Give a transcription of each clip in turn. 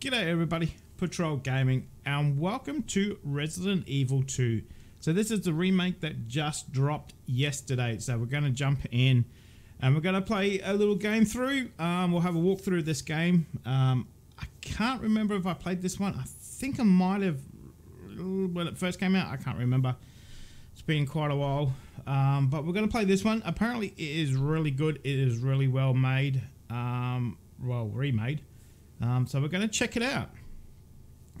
G'day everybody, Patrol Gaming, and welcome to Resident Evil 2. So this is the remake that just dropped yesterday. So we're going to jump in and we're going to play a little game through. Um, we'll have a walkthrough of this game. Um, I can't remember if I played this one. I think I might have when it first came out. I can't remember. It's been quite a while. Um, but we're going to play this one. Apparently it is really good. It is really well made. Um, well, remade. Um, so we're going to check it out.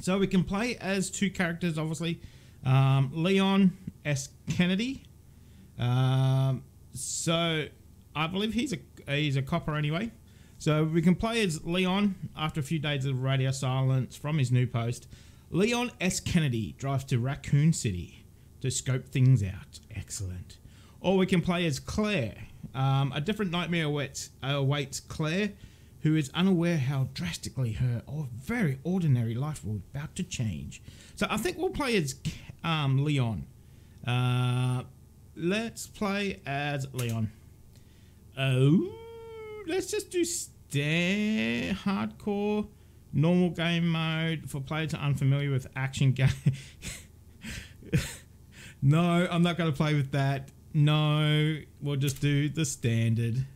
So we can play as two characters, obviously. Um, Leon S. Kennedy. Um, so I believe he's a he's a copper anyway. So we can play as Leon after a few days of radio silence from his new post. Leon S. Kennedy drives to Raccoon City to scope things out. Excellent. Or we can play as Claire. Um, a different nightmare awaits, awaits Claire who is unaware how drastically her or very ordinary life will about to change. So I think we'll play as um, Leon. Uh, let's play as Leon. Oh, let's just do stand hardcore normal game mode for players unfamiliar with action game. no, I'm not going to play with that. No, we'll just do the standard.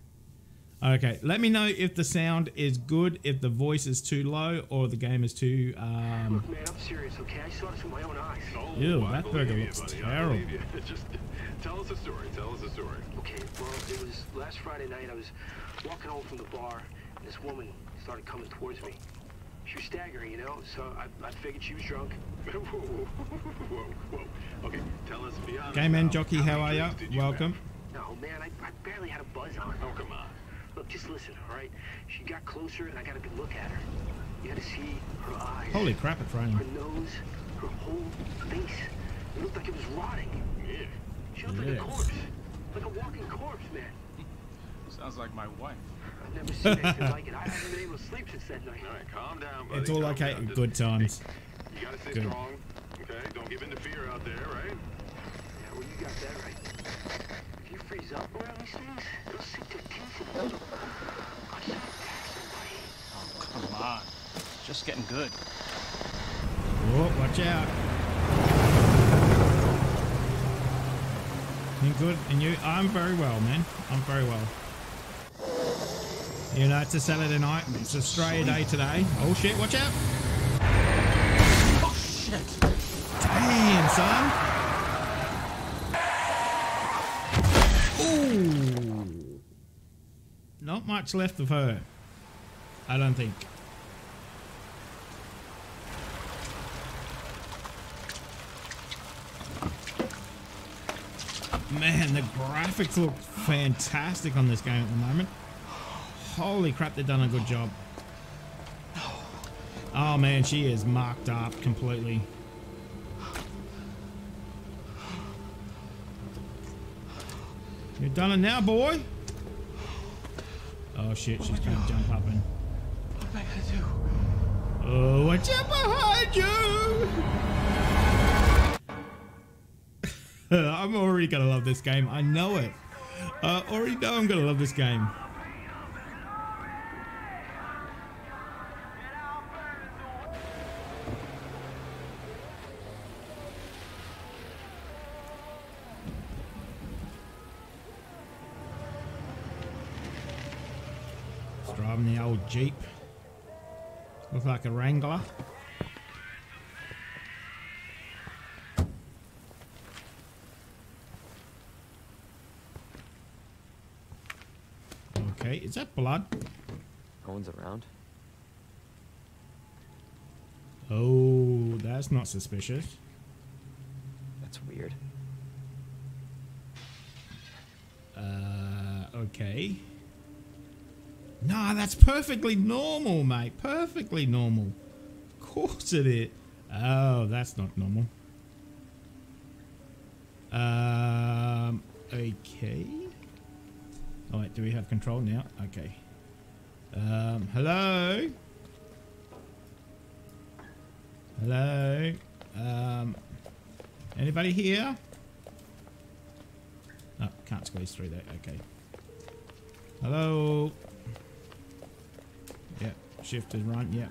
Okay, let me know if the sound is good, if the voice is too low, or the game is too. Um... Look, man, I'm serious, okay? I saw this with my own eyes. Oh, Ew, that burger looks you, terrible. Just tell us a story. Tell us a story. Okay, well, it was last Friday night. I was walking home from the bar, and this woman started coming towards me. She was staggering, you know, so I, I figured she was drunk. whoa, whoa, whoa, Okay, tell us beyond. Game and jockey, how are you? Welcome. No, man, I, I barely had a buzz on. Oh, come on. Look, just listen, all right? She got closer, and I got a good look at her. You had to see her eyes. Holy crap, it's raining. Her nose, her whole face. It looked like it was rotting. Yeah. She looked like a corpse. Like a walking corpse, man. Sounds like my wife. I've never seen anything like it. I haven't been able to sleep since that night. All right, calm down, buddy. It's all okay. Good times. You gotta stay Good. strong, okay? Don't give in to fear out there, right? Yeah, well, you got that right. If you freeze up around these things, it'll sink their teeth in you. I should attack somebody. Oh, come on. It's Just getting good. Oh, watch out. You good? And you? I'm very well, man. I'm very well. You know, it's a Saturday night. It's Australia Day today. Oh shit, watch out. Oh, shit. Damn, son. Not much left of her. I don't think. Man, the graphics look fantastic on this game at the moment. Holy crap, they've done a good job. Oh man, she is marked up completely. You've done it now, boy. Oh shit, she's gonna jump up and. What am I gonna do? Oh, watch out behind you! I'm already gonna love this game. I know it. I already know I'm gonna love this game. Jeep. Look like a Wrangler. Okay, is that blood? No one's around. Oh, that's not suspicious. That's weird. Uh, okay. Nah, that's perfectly normal, mate. Perfectly normal. Of course it is. Oh, that's not normal. Um, okay. All right, do we have control now? Okay. Um, hello? Hello? Um, anybody here? Oh, can't squeeze through that. Okay. Hello? Shift is right. Yep.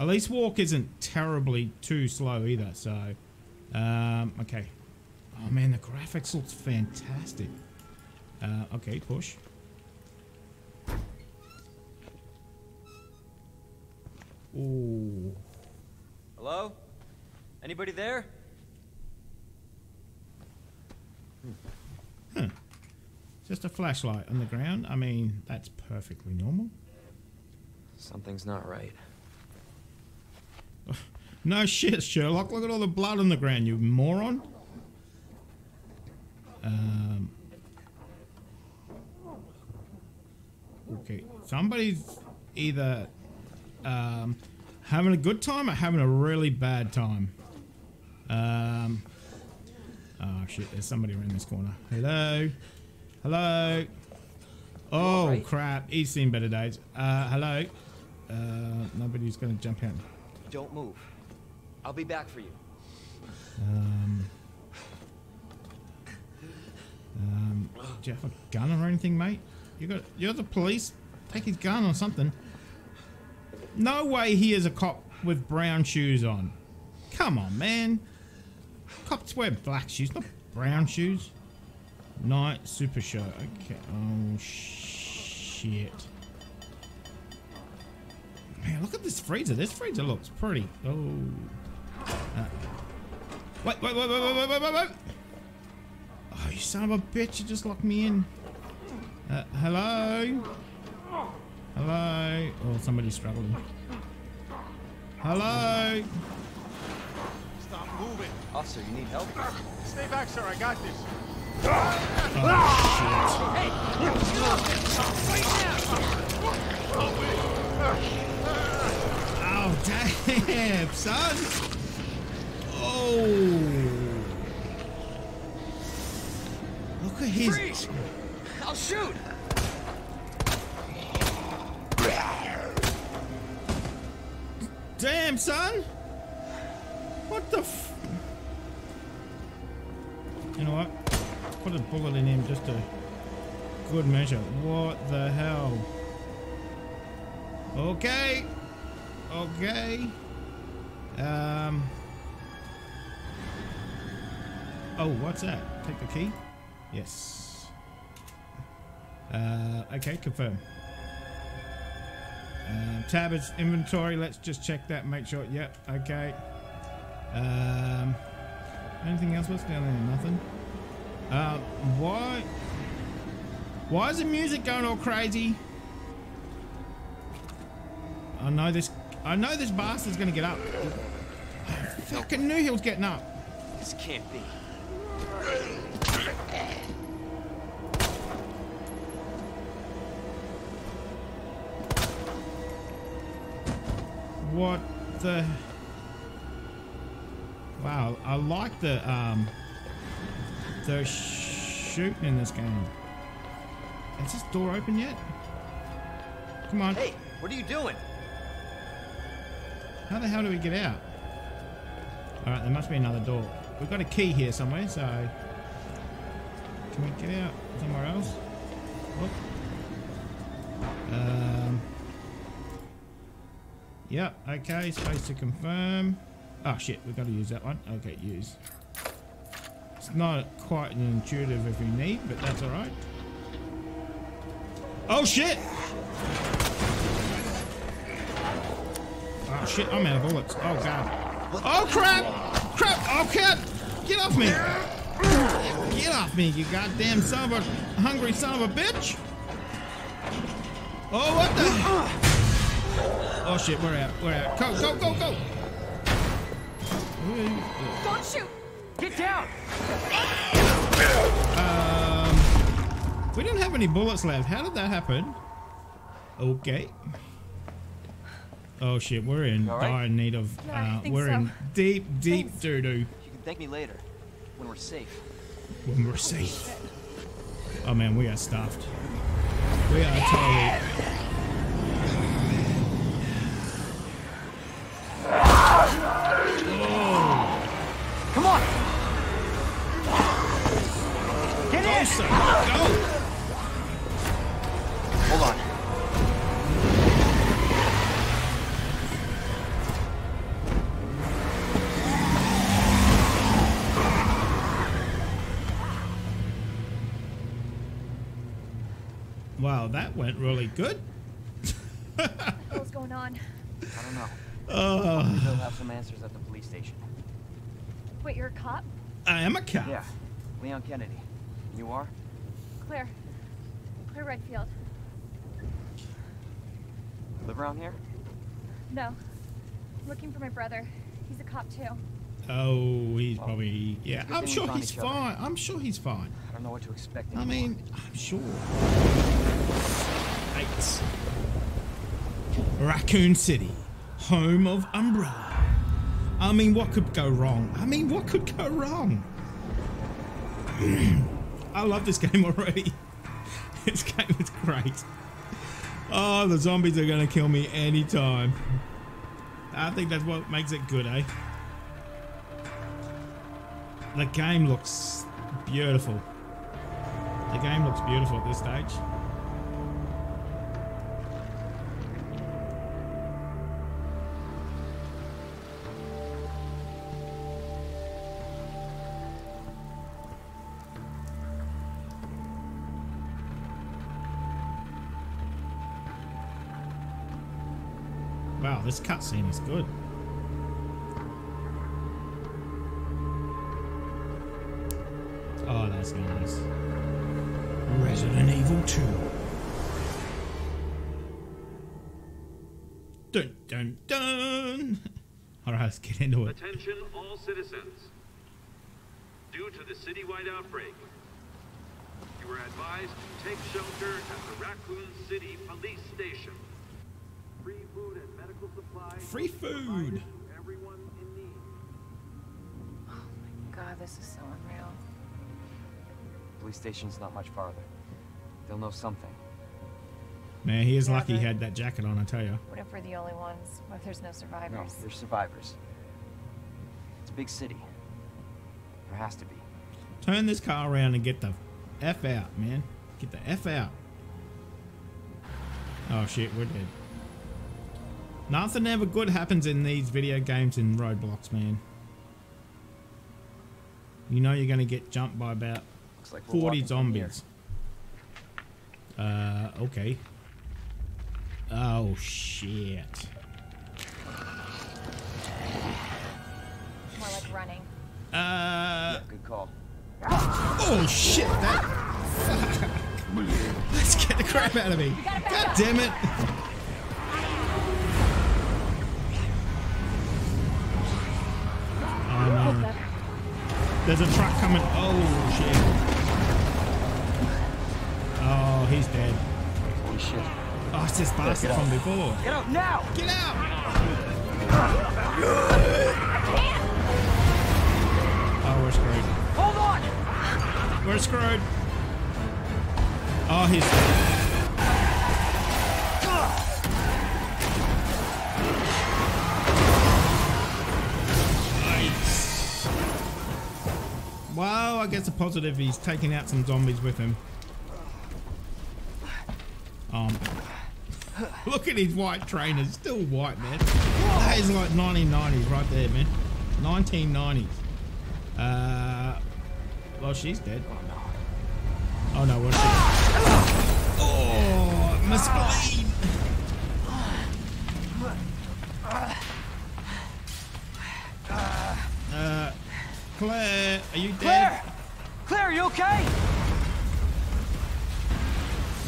At least walk isn't terribly too slow either. So, um, okay. Oh man, the graphics looks fantastic. Uh, okay, push. Ooh. Hello? Anybody there? Huh. Just a flashlight on the ground. I mean, that's perfectly normal. Something's not right. No shit, Sherlock. Look at all the blood on the ground, you moron. Um. Okay, somebody's either um, having a good time or having a really bad time. Um. Oh shit, there's somebody around this corner. Hello? Hello? Oh alright? crap, he's seen better days. Uh, hello? Uh, nobody's gonna jump in. Don't move. I'll be back for you. Um, um, do you have a gun or anything, mate? You got you're the police. Take his gun or something. No way he is a cop with brown shoes on. Come on, man. Cops wear black shoes, not brown shoes. Night super show. Okay. Oh shit. Man, look at this freezer. This freezer looks pretty. Oh. Uh, wait, wait, wait, wait, wait, wait, wait, wait, wait. Oh, you son of a bitch. You just locked me in. Uh, hello? Hello? Oh, somebody's struggling. Hello? Stop moving. Officer, you need help? Stay back, sir. I got this. Oh, damn, son. Oh. Look at his. Freeze! I'll shoot! Damn, son. What the f. You know what? Put a bullet in him just a good measure. What the hell? Okay. Okay. Um. Oh, what's that? Take the key? Yes. Uh, okay, confirm. Um, tab is inventory. Let's just check that. Make sure. Yep. Okay. Um, anything else? What's down there? Nothing. Uh, why? Why is the music going all crazy? I know this. I know this bastard's gonna get up. I fucking knew he was getting up. This can't be. What the? Wow, I like the um the shooting in this game. Is this door open yet? Come on. Hey, what are you doing? How the hell do we get out? Alright, there must be another door. We've got a key here somewhere, so can we get out somewhere else? Um Yep, okay, space to confirm. Oh shit, we've got to use that one. Okay, use. It's not quite an intuitive if you need, but that's alright. Oh shit! Oh shit, I'm out of bullets. Oh god. Oh crap! Crap! Oh cat! Get off me! Get off me, you goddamn son of a hungry son of a bitch! Oh what the Oh shit, we're out. We're out. Go, go, go, go! Don't shoot! Get down. Um, we didn't have any bullets left. How did that happen? Okay. Oh shit, we're in All right? dire need of. Yeah, Uh, think we're so. in deep, deep Thanks. doo doo You can thank me later, when we're safe. when we're safe. Oh man, we are stuffed. We are totally. Went really good. What's going on? I don't know. Uh, oh, They'll have some answers at the police station. Wait, you're a cop? I am a cop. Yeah, Leon Kennedy. You are? Claire. Claire Redfield. Live around here? No. I'm looking for my brother. He's a cop too. Oh, he's probably yeah. Good I'm sure he's each other. fine. I'm sure he's fine. I don't know what to expect I mean, I'm sure. Raccoon City, home of Umbrella. I mean, what could go wrong? I mean, what could go wrong? I love this game already. This game is great. Oh, the zombies are gonna kill me anytime. I think that's what makes it good, eh? The game looks beautiful. The game looks beautiful at this stage. Wow, this cutscene is good. Oh, that's nice. Resident Evil 2. Dun dun dun! Alright, let's get into it. Attention all citizens. Due to the citywide outbreak, you are advised to take shelter at the Raccoon City Police Station. Free food and medical supplies. Free will be food. Oh to Everyone in need. God, this is so unreal. Police station's not much farther. They'll know something. Man, he is Yeah, lucky he had that jacket on, I tell you. What if we're the only ones? What if there's no No, survivors? they're survivors. It's a big city. There has to be. Turn this car around and get the F out, man. Get the F out. Oh shit, we're dead. Nothing ever good happens in these video games in roadblocks, man. You know you're gonna get jumped by about Looks like 40 walking from here. zombies. Uh, okay. Oh shit. More like running. Uh, Good call. oh shit, that. Fuck. Let's get the crap out of me. God damn it. There's a truck coming. Oh shit. Oh, he's dead. Holy shit. Oh, it's this bastard from before. Get out now! Get out! Oh, we're screwed. Hold on! We're screwed. Oh, he's dead. Well, I guess a positive he's taking out some zombies with him. Um, look at his white trainers, still white, man. That is like 1990s right there, man. 1990s. Uh, well, she's dead. Oh no, what's she? Oh, Claire, are you dead? Claire! Claire, you okay?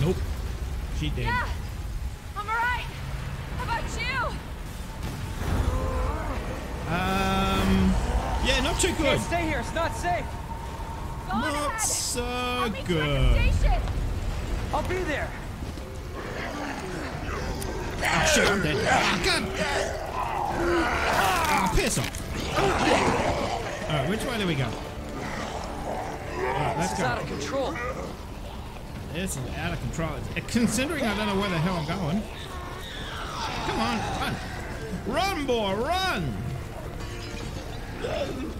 Nope. She dead. Yeah, I'm alright. How about you? Um, yeah, not too good. Can't stay here, it's not safe. Go on Not ahead. so I'll meet you at the good. station. I'll be there. Oh shit, I'm dead. Oh, God. Oh, piss off. Alright, which way do we go? Alright, let's out go. of control. This is out of control. Considering I don't know where the hell I'm going. Come on, run. Run, boy, run.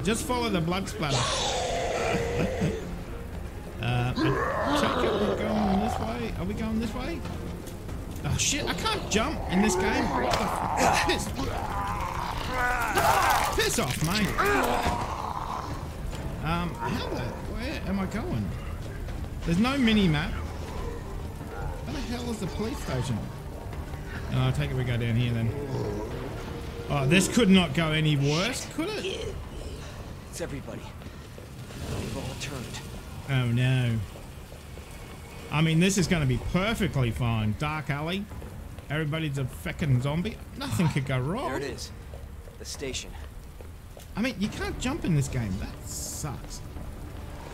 Just follow the blood splatter. uh, it we're going this way. Are we going this way? Oh shit, I can't jump in this game. What the f- Piss. Piss off, mate. Um, how the, where am I going? There's no mini map. Where the hell is the police station? Oh, I take it we go down here then. Oh, this could not go any worse, could it? It's everybody. They've all turned. Oh no. I mean, this is going to be perfectly fine. Dark alley. Everybody's a feckin' zombie. Nothing could go wrong. There it is. The station. I mean, you can't jump in this game. That sucks.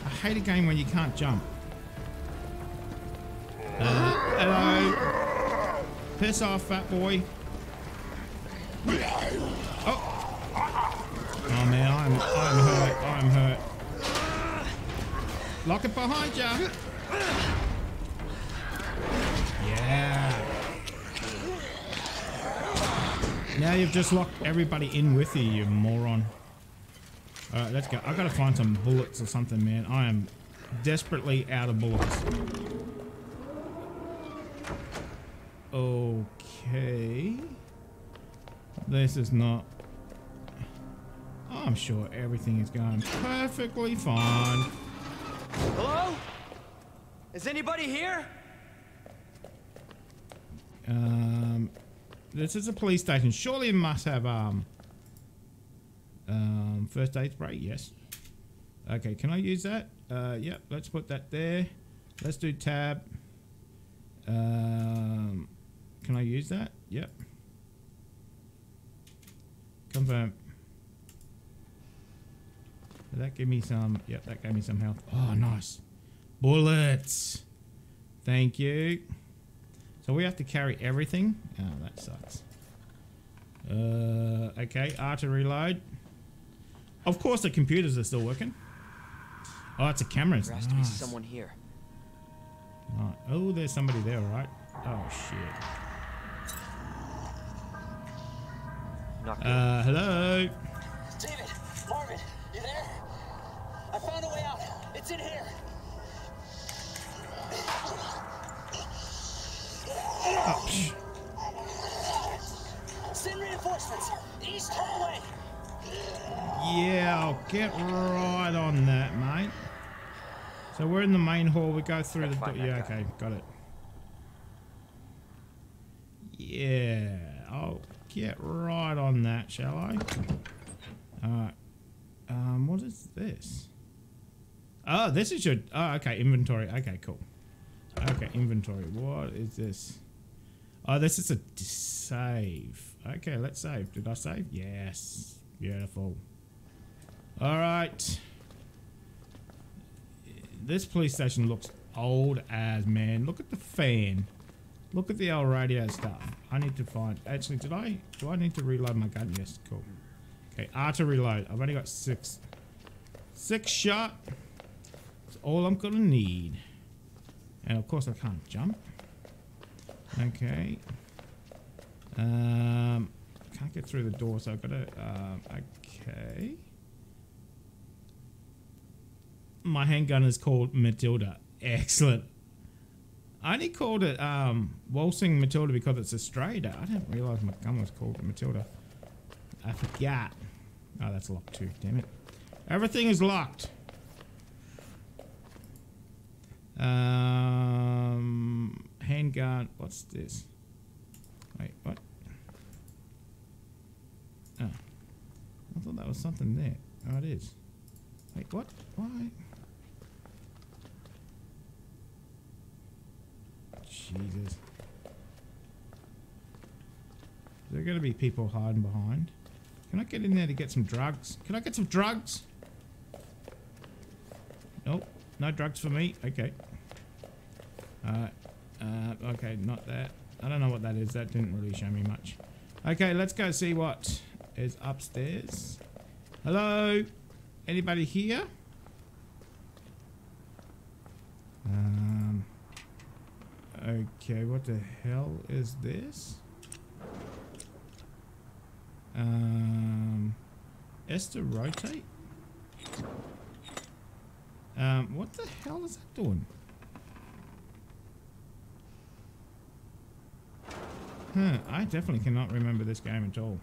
I hate a game when you can't jump. Uh, hello. Piss off, fat boy. Oh. Oh man, I'm I'm hurt. I'm hurt. Lock it behind you. Yeah. Now you've just locked everybody in with you, you moron. Alright, let's go. I gotta find some bullets or something, man. I am desperately out of bullets. Okay. This is not... I'm sure everything is going perfectly fine. Hello? Is anybody here? Um, this is a police station. Surely it must have um, um, first aid spray. Yes. Okay, can I use that? Uh, yep. Let's put that there. Let's do tab. Um, can I use that? Yep. Confirm. Did that give me some? Yep, that gave me some health. Oh, nice. Bullets. Thank you. So we have to carry everything? Oh, that sucks. Uh, okay, R to reload. Of course the computers are still working. Oh, it's a camera. There has to be someone here. Right. Oh, there's somebody there, right? Oh, shit. Not good. Uh, hello? David, Marvin, you there? I found a way out. It's in here. Oh. Send reinforcements. East hallway. Yeah, I'll get right on that, mate. So we're in the main hall. We go through the door. Yeah, okay, got it. Yeah, I'll get right on that, shall I? Alright. Um, what is this? Oh, this is your. Oh, okay, inventory. Okay, cool. Okay, inventory. What is this? Oh, this is a save. Okay, let's save. Did I save? Yes. Beautiful. All right. This police station looks old as man. Look at the fan. Look at the old radio stuff. I need to find. Actually, did I? Do I need to reload my gun? Yes. Cool. Okay, R to reload. I've only got six. Six shot. That's all I'm gonna need. And of course, I can't jump. Okay. Um, can't get through the door, so I've got to. Um, okay. My handgun is called Matilda. Excellent. I only called it um, Waltzing Matilda because it's a Strada. I didn't realize my gun was called Matilda. I forgot. Oh, that's locked too. Damn it. Everything is locked. Um, handgun. What's this? Wait, what? Oh. I thought that was something there. Oh, it is. Wait, what? Why? Jesus. There going to be people hiding behind? Can I get in there to get some drugs? Can I get some drugs? Nope. No drugs for me. Okay. Uh, uh, okay, not that. I don't know what that is. That didn't really show me much. Okay, let's go see what is upstairs. Hello? Anybody here? Um. Okay, what the hell is this? Um. To rotate? Um, what the hell is that doing? Huh, I definitely cannot remember this game at all.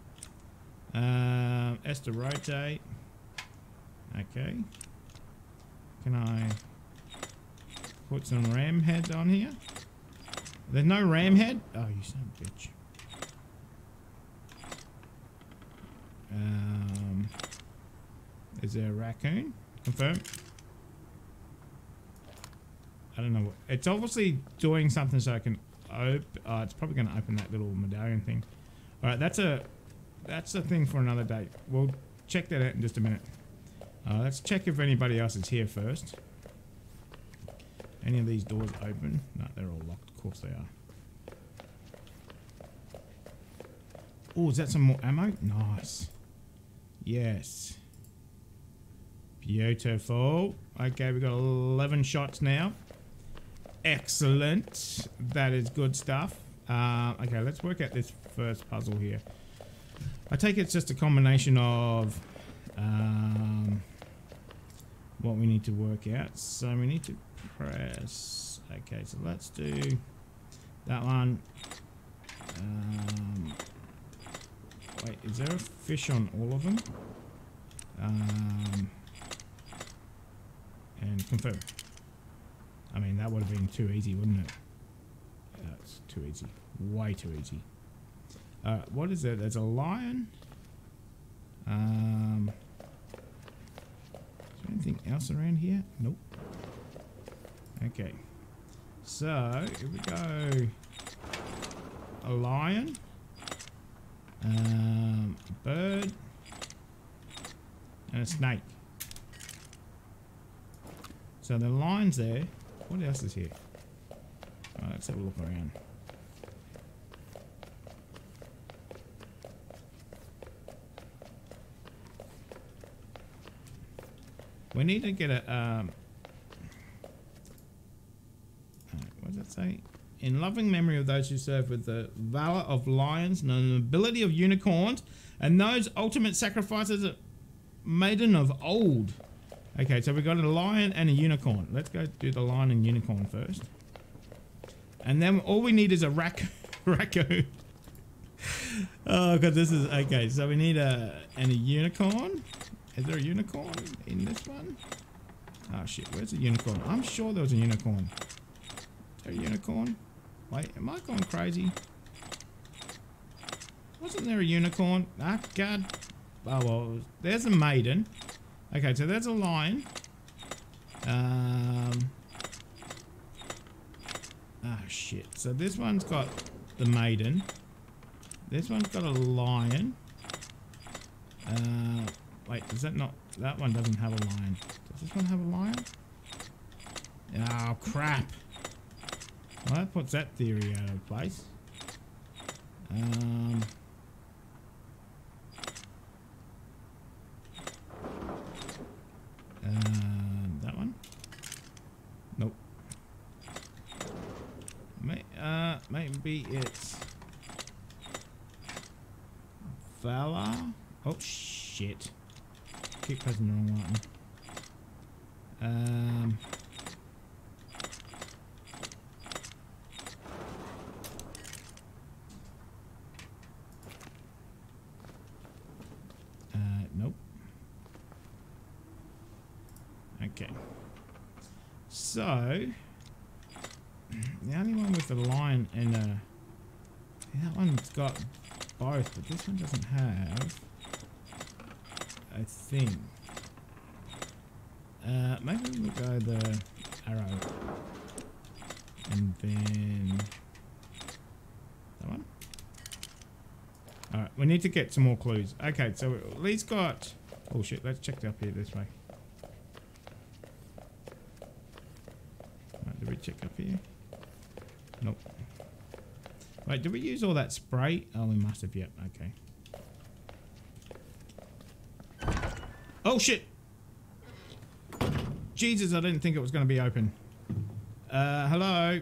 Um, S to rotate. Okay. Can I put some ram heads on here? There's no ram head? Oh, you son of a bitch. Um, is there a raccoon? Confirm. I don't know. What, it's obviously doing something so I can open. Oh, it's probably going to open that little medallion thing. All right, that's a that's the thing for another day. We'll check that out in just a minute. Uh, let's check if anybody else is here first. Any of these doors open? No, they're all locked. Of course they are. Oh, is that some more ammo? Nice. Yes. Beautiful. Okay, we've got 11 shots now. Excellent. That is good stuff. Uh, okay, let's work out this first puzzle here. I take it's just a combination of um, what we need to work out. So we need to press. Okay, so let's do that one. Um, wait, is there a fish on all of them? Um, and confirm. I mean, that would have been too easy, wouldn't it? That's too easy. Way too easy. Uh, what is it? There's a lion. Um, is there anything else around here? Nope. Okay. So, here we go. A lion. Um, a bird. And a snake. So the lines there. What else is here? Oh, let's have a look around. We need to get a. Um, what does it say? In loving memory of those who served with the valor of lions and the nobility of unicorns, and those ultimate sacrifices maiden of old. Okay, so we got a lion and a unicorn. Let's go do the lion and unicorn first. And then all we need is a rac raccoon. oh, because this is okay. So we need a and a unicorn. Is there a unicorn in this one? Oh shit, where's the unicorn? I'm sure there was a unicorn. Is there a unicorn? Wait, am I going crazy? Wasn't there a unicorn? Ah, god. Oh well, there's a maiden. Okay, so there's a lion. Um. Ah, shit. So this one's got the maiden. This one's got a lion. Uh, wait, does that not... That one doesn't have a lion. Does this one have a lion? Oh, crap. Well, that puts that theory out of place. Um... Um, that one? Nope. May, uh, maybe it's Valor. Oh shit! Keep pressing the wrong one. Um. Uh, nope. Okay. So, the only one with the lion and uh, that one's got both, but this one doesn't have. I think. Uh, maybe we'll go the arrow, and then that one. All right, we need to get some more clues. Okay, so at least got. Oh shit! Let's check up here this way. Right, did we check up here? Nope. Wait, did we use all that spray? Oh, we must have. Yep. Okay. Oh shit! Jesus, I didn't think it was going to be open. Uh, hello.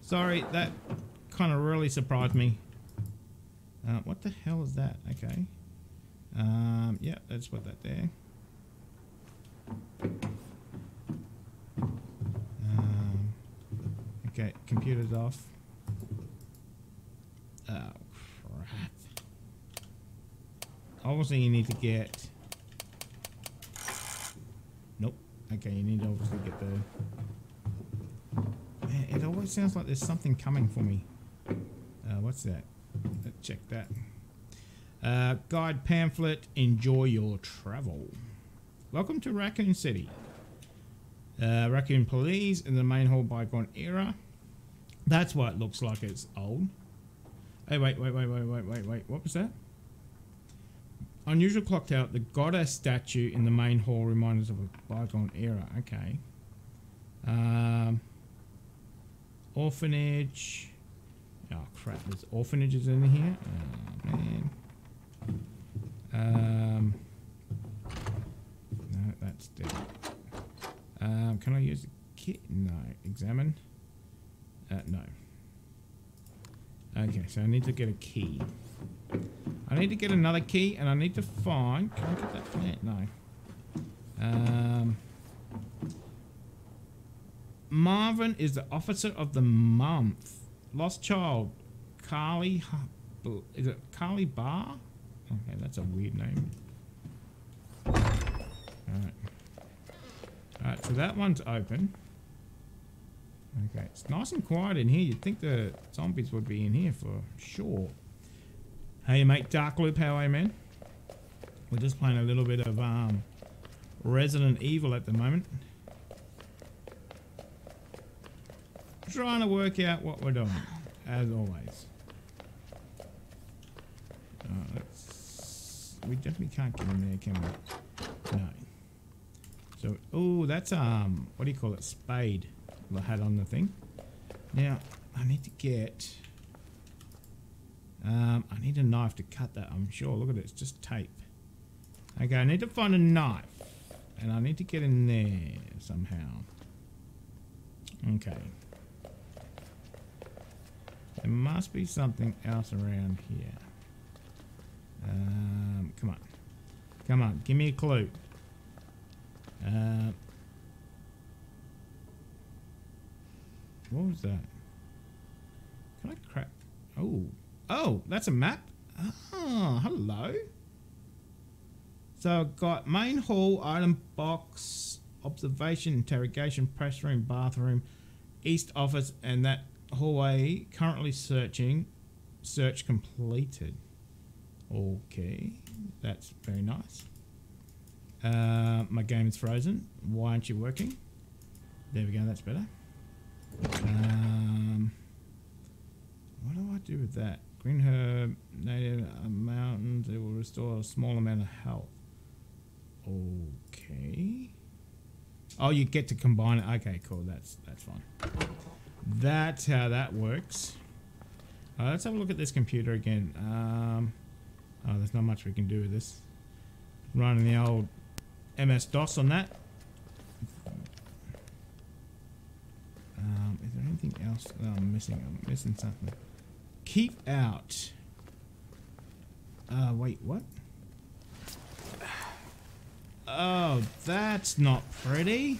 Sorry, that kind of really surprised me. What the hell is that? Okay. Um, yeah, let's put that there. Um, okay, computer's off. Oh, crap. Obviously, you need to get... Nope. Okay, you need to obviously get the... Man, it always always sounds like there's something coming for me. Uh, what's that? Let's check that. Uh, guide pamphlet. Enjoy your travel. Welcome to Raccoon City. Uh, Raccoon Police in the main hall bygone era. That's why it looks like it's old. Hey, wait, wait, wait, wait, wait, wait, wait. What was that? Unusual clock tower. The goddess statue in the main hall reminds us of a bygone era. Okay. Um, orphanage. Oh crap! There's orphanages in here. Oh man. Um. No, that's dead. Um, can I use the kit? No. Examine. Uh, no. Okay, so I need to get a key. I need to get another key, and I need to find. Can I get that plant? No. Um. Marvin is the officer of the month. Lost child. Carly. Is it Carly Bar? Okay, that's a weird name. Alright. Alright, so that one's open. Okay, it's nice and quiet in here. You'd think the zombies would be in here for sure. Hey, mate, Dark Loop, how are you, man? We're just playing a little bit of um, Resident Evil at the moment. Trying to work out what we're doing, as always. Let's, we definitely can't get in there, can we? No. So, oh, that's um, what do you call it? Spade. I had on the thing. Now, I need to get. Um, I need a knife to cut that. I'm sure. Look at it. It's just tape. Okay, I need to find a knife, and I need to get in there somehow. Okay. There must be something else around here. Um, come on. Come on, give me a clue. Uh, what was that? Can I crack? Oh, oh, that's a map. Oh, hello. So I've got main hall, item box, observation, interrogation, press room, bathroom, east office, and that hallway currently searching. Search completed. Okay, that's very nice. Uh, my game is frozen. Why aren't you working? There we go, that's better. Um, what do I do with that? Green herb, native uh, mountains, it will restore a small amount of health. Okay. Oh, you get to combine it. Okay, cool. That's that's fine. That's how that works. Uh, let's have a look at this computer again. Um, oh, there's not much we can do with this. Running the old MS DOS on that. Um, is there anything else that I'm missing? I'm missing something. Keep out. Uh, wait, what? Oh, that's not pretty.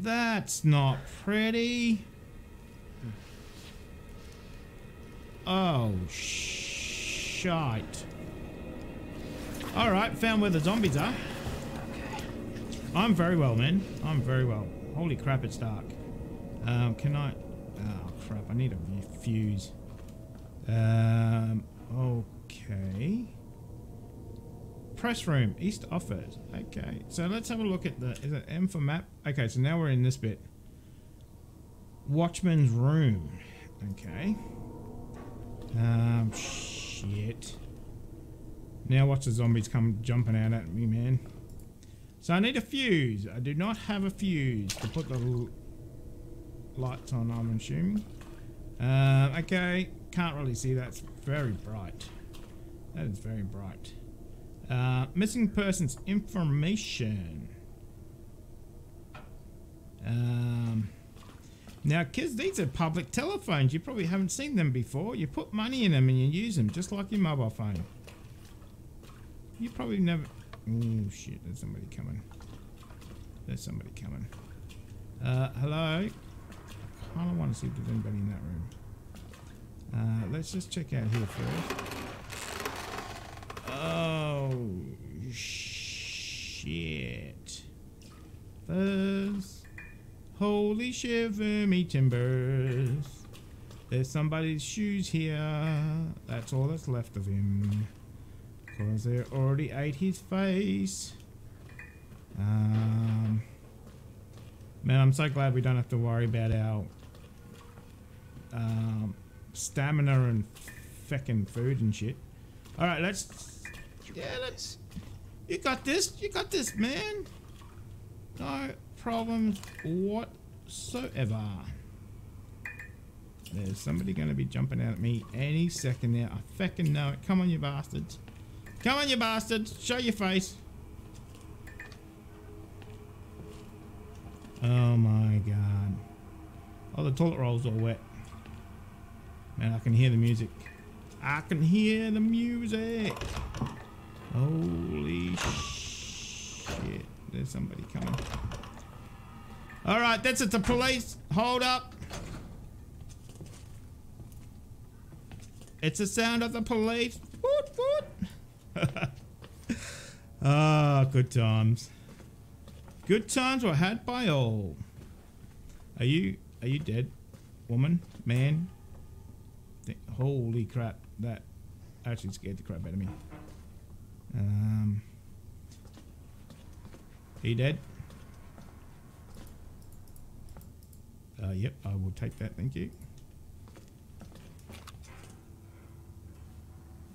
That's not pretty. Oh, shite. Alright, found where the zombies are. I'm very well, man. I'm very well. Holy crap, it's dark. Um, can I... Oh, crap. I need a fuse. Um, okay. Press room, east office. Okay, so let's have a look at the... Is it M for map? Okay, so now we're in this bit. Watchman's room. Okay. Um, shit. Now watch the zombies come jumping out at me, man. So I need a fuse. I do not have a fuse to put the lights on, I'm assuming. Uh, okay, can't really see. That's very bright. That is very bright. Uh, missing persons information. Um, now, kids, these are public telephones. You probably haven't seen them before. You put money in them and you use them, just like your mobile phone. You probably never. Oh shit! There's somebody coming. There's somebody coming. Uh, hello. I kind of want to see if there's anybody in that room. Uh, let's just check out here first. Oh shit! Fuzz. Holy shiver me timbers. There's somebody's shoes here. That's all that's left of him. Cause they already ate his face. Um, man, I'm so glad we don't have to worry about our um, stamina and feckin' food and shit. All right, let's. Yeah, let's. You got this. You got this, man. No problems whatsoever. There's somebody going to be jumping out at me any second now. I feckin' know it. Come on, you bastards. Come on, you bastards. Show your face. Oh my god. Oh, the toilet rolls all wet. Man, I can hear the music. I can hear the music. Holy shit. There's somebody coming. All right, that's it. The police. Hold up. It's the sound of the police. Woot, woot. Ah, good times. Good times were had by all. Are you are you dead, woman, man? Holy crap! That actually scared the crap out of me. Um, are you dead? Uh, yep, I will take that. Thank you.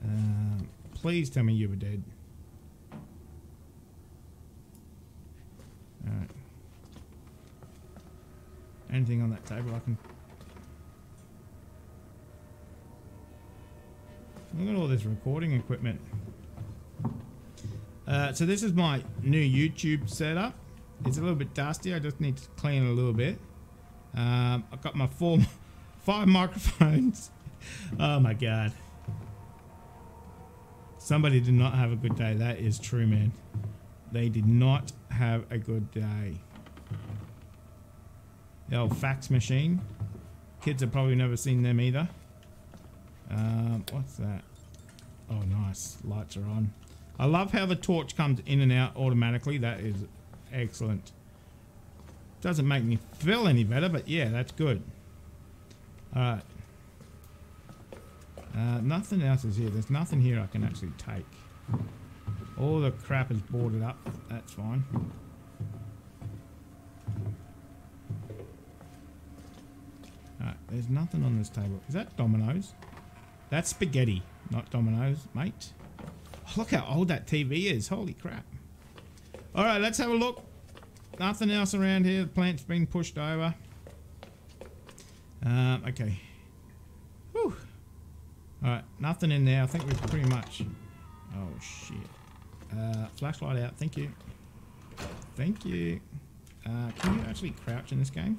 Um, please tell me you were dead. Alright. Anything on that table I can... Look at all this recording equipment. Uh, so this is my new YouTube setup. It's a little bit dusty. I just need to clean it a little bit. Um, I've got my four, five microphones. oh my god. Somebody did not have a good day. That is true, man. They did not have a good day. The old fax machine. Kids have probably never seen them either. Um, what's that? Oh, nice. Lights are on. I love how the torch comes in and out automatically. That is excellent. Doesn't make me feel any better, but yeah, that's good. Alright. Uh, nothing else is here. There's nothing here I can actually take. All the crap is boarded up. That's fine. Alright, there's nothing on this table. Is that Domino's? That's spaghetti, not Domino's, mate. Look how old that TV is. Holy crap. Alright, let's have a look. Nothing else around here. The plant's been pushed over. Um, okay. Whew. Alright, nothing in there. I think we've pretty much... Oh, shit. Uh, flashlight out. Thank you. Thank you. Uh, can you actually crouch in this game?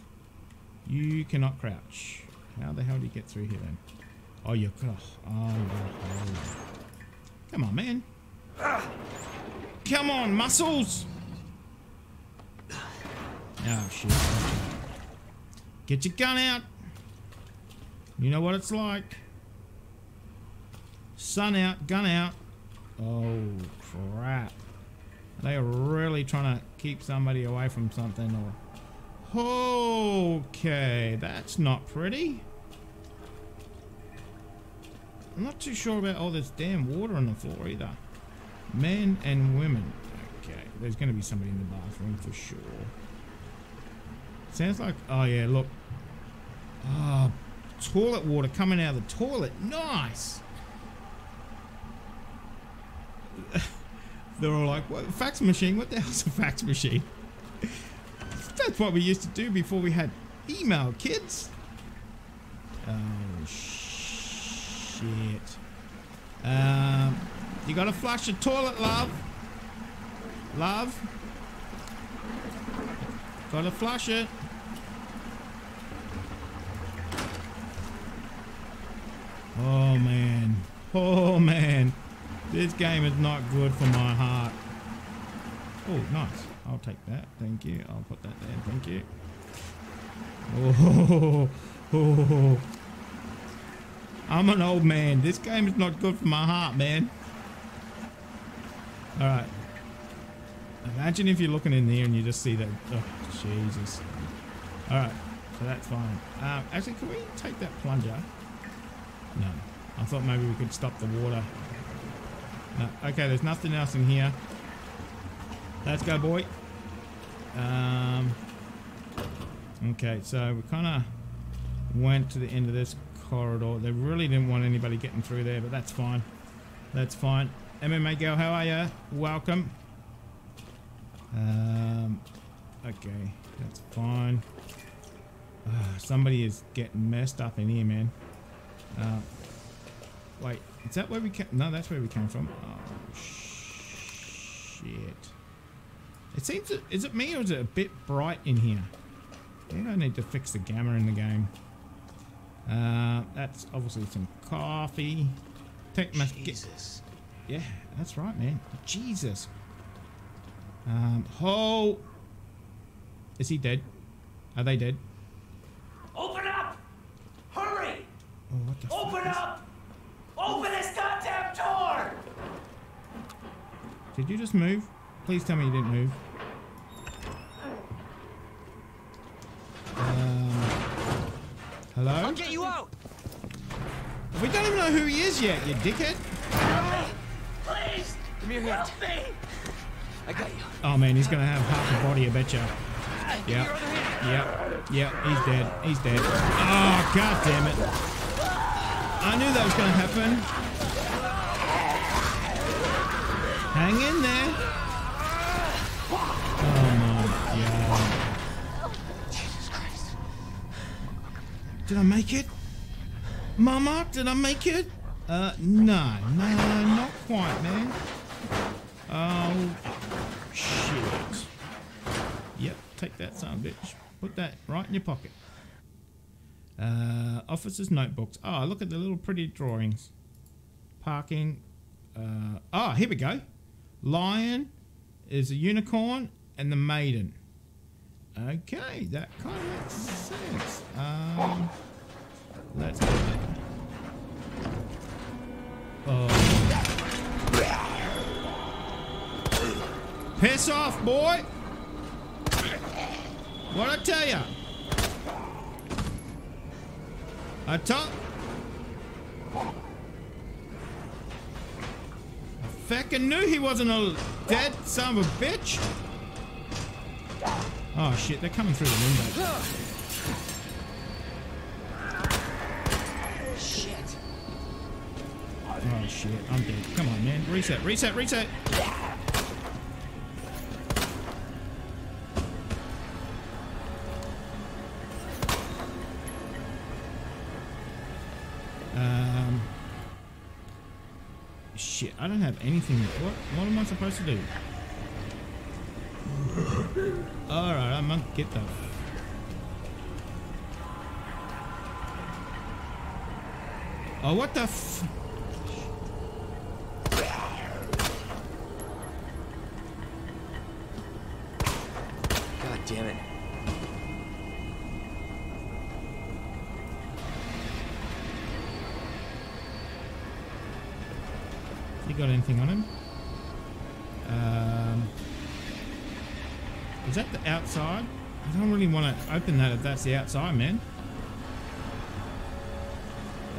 You cannot crouch. How the hell do you get through here then? Oh, you could. Oh, oh, Come on, man. Come on, muscles. Oh, shit. Get your gun out. You know what it's like. Sun out, gun out. Oh, crap. They are really trying to keep somebody away from something or... Okay, that's not pretty. I'm not too sure about all this damn water on the floor either. Men and women. Okay, there's going to be somebody in the bathroom for sure. Sounds like... Oh, yeah, look. Oh, toilet water coming out of the toilet. Nice! They're all like, what? Fax machine? What the hell's a fax machine? That's what we used to do before we had email, kids. Oh, shit. Um, you gotta flush the toilet, love. Love. Gotta flush it. Oh, man. Oh, man. This game is not good for my heart. Oh, nice. I'll take that. Thank you. I'll put that there. Thank you. Oh, oh, I'm an old man. This game is not good for my heart, man. Alright. Imagine if you're looking in there and you just see that. Oh, Jesus. All right, so that's fine. Um, actually, can we take that plunger? No. I thought maybe we could stop the water. No. Okay, there's nothing else in here. Let's go, boy. Um. Okay, so we kind of went to the end of this corridor. They really didn't want anybody getting through there, but that's fine. That's fine. MMA girl, how are ya? Welcome. Um. Okay, that's fine. Uh, somebody is getting messed up in here, man. Uh, wait, is that where we came? No, that's where we came from. Oh, shit. It seems, is it me or is it a bit bright in here? I think I need to fix the gamma in the game. Uh, that's obviously some coffee. Take my Jesus. yeah, that's right, man. Jesus. Um, oh, is he dead? Are they dead? Open up! Hurry! Oh, what the fuck Open is- up! Open this goddamn door! Did you just move? Please tell me you didn't move. Um, hello? I'll get you out. We don't even know who he is yet, you dickhead. Please! Give me your hand. Help me! I got you. Oh man, he's gonna have half a body, I betcha. Give me Yep. your other hand. Yep. Yep. He's dead. He's dead. Oh god damn it! I knew that was gonna happen. Hang in there. Oh my god. Jesus Christ. Did I make it? Mama, did I make it? Uh, no, no, not quite, man. Oh, shit. Yep, take that son bitch. Put that right in your pocket. Uh, officer's notebooks. Oh, look at the little pretty drawings. Parking. Uh, oh, here we go. Lion is a unicorn and the maiden. Okay, that kind of makes sense. Um, let's there. Oh. Piss off, boy! What I tell ya? I talk. I feckin' knew he wasn't a dead son of a bitch. Oh shit, they're coming through the window. Shit. Oh shit, I'm dead. Come on, man. Reset, reset, reset. Shit, I don't have anything. What? What am I supposed to do? All right, I'm gonna get that. Oh, what the f- God damn it. Got anything on him? Um, is that the outside? I don't really want to open that if that's the outside, man.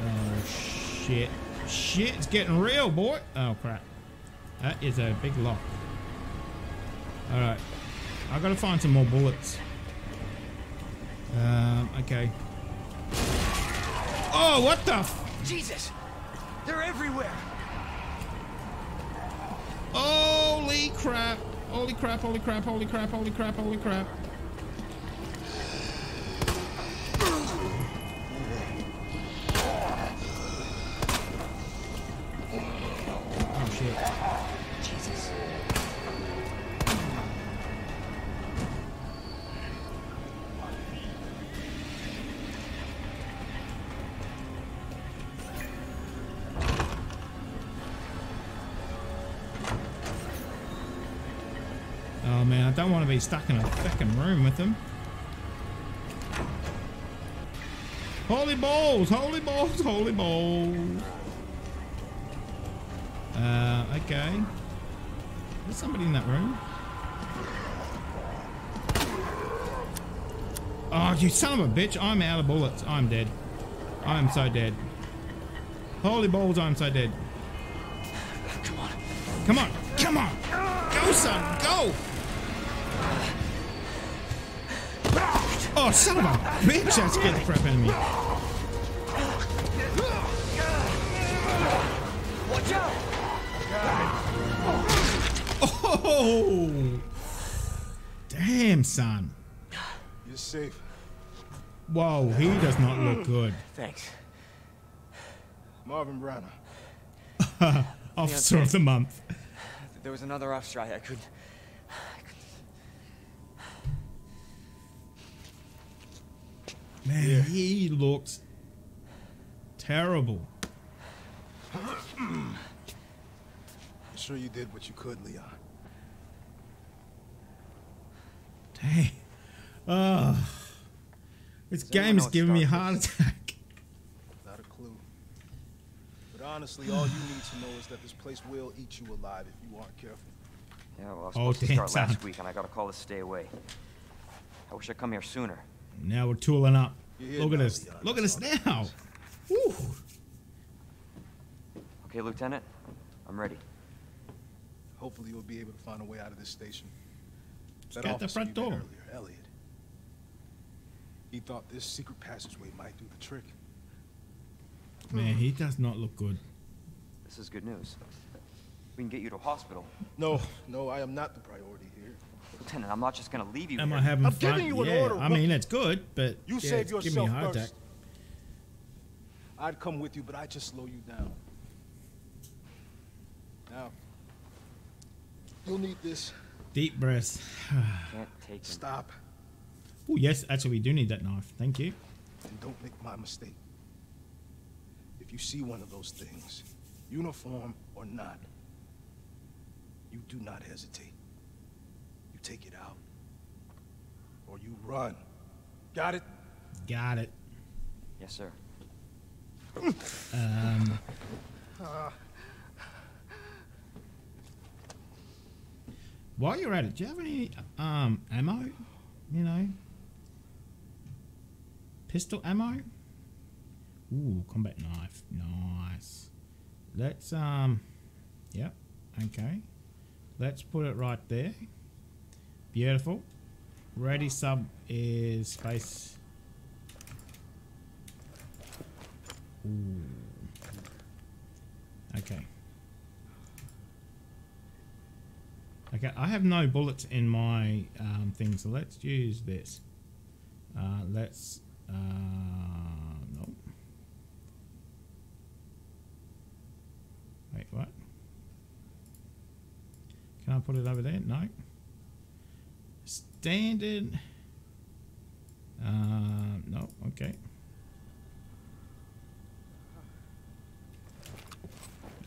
Oh shit! Shit, it's getting real, boy. Oh crap! That is a big lock. All right, I gotta find some more bullets. Um, okay. Oh, what the? Jesus! They're everywhere! Holy crap! Holy crap, holy crap, holy crap, holy crap, holy crap. Be stuck in a fucking room with them. Holy balls, holy balls, holy balls. Uh, okay. There's somebody in that room. Oh, you son of a bitch. I'm out of bullets. I'm dead. I'm so dead. Holy balls, I'm so dead. Come on. Come on. Come on. Go, son. Go. Oh, son of a bitch. That scared the crap out of me. Watch out! Oh. Damn, son. You're safe. Whoa, he does not look good. Thanks. Marvin Browner. Officer of the month. There was another off strike. I couldn't. Man, he looks terrible. I'm sure you did what you could, Leon. Dang. Oh. This anyone game is giving me a heart attack. Not a clue. But honestly, all you need to know is that this place will eat you alive if you aren't careful. Yeah, well, I was Oh, supposed to damn, start last week, and I got a call to stay away. I wish I'd come here sooner. Now we're tooling up. You're here Look at now, us. Look at us now. Woo. Okay, Lieutenant? I'm ready. Hopefully, you'll be able to find a way out of this station. That get the front door. Earlier, Elliot. He thought this secret passageway might do the trick. Man, he hmm. does not look good. This is good news. We can get you to hospital. No, no, I am not the priority here. Lieutenant, I'm not just gonna leave you Am here. I having I'm fun? giving you an yeah, order, I mean, rookie. it's good, but You yeah, save it's giving me a yourself heart first. attack. I'd come with you, but I'd just slow you down. Now, you'll need this. Deep breath. Can't take him. Stop oh, yes, actually, we do need that knife. Thank you. and don't make my mistake. If you see one of those things, uniform or not, you do not hesitate. You take it out. Or you run. Got it? Got it. Yes, sir. Um, while you're at it, do you have any um ammo? You know, pistol ammo. Ooh, combat knife. Nice. Let's um, yep. Okay. Let's put it right there. Beautiful. Ready sub is space. Ooh. Okay. Okay, I have no bullets in my um, thing, so let's use this. Uh, let's. Uh, no. Wait, what? Can I put it over there? No. Standard. Uh, no, okay.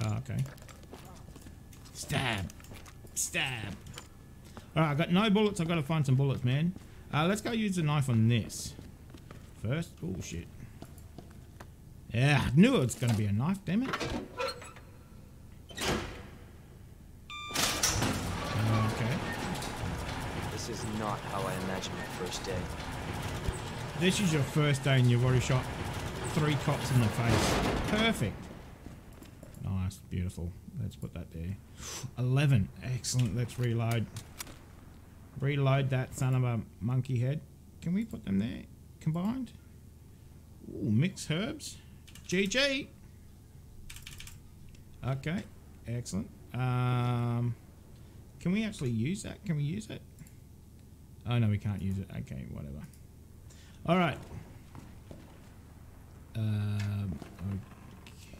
Oh, okay. Stab. Stab. Alright, I've got no bullets. I've got to find some bullets, man. Uh, let's go use the knife on this. First. Oh, shit. Yeah, I knew it was going to be a knife, damn it. This is not how I imagined my first day. This is your first day and you've already shot three cops in the face. Perfect. Nice, beautiful. Let's put that there. 11. Excellent. Let's reload. Reload that son of a monkey head. Can we put them there? Combined? Ooh, mixed herbs. GG. Okay. Excellent. Um, can we actually use that? Can we use it? Oh, no, we can't use it. Okay, whatever. All right. Um, okay.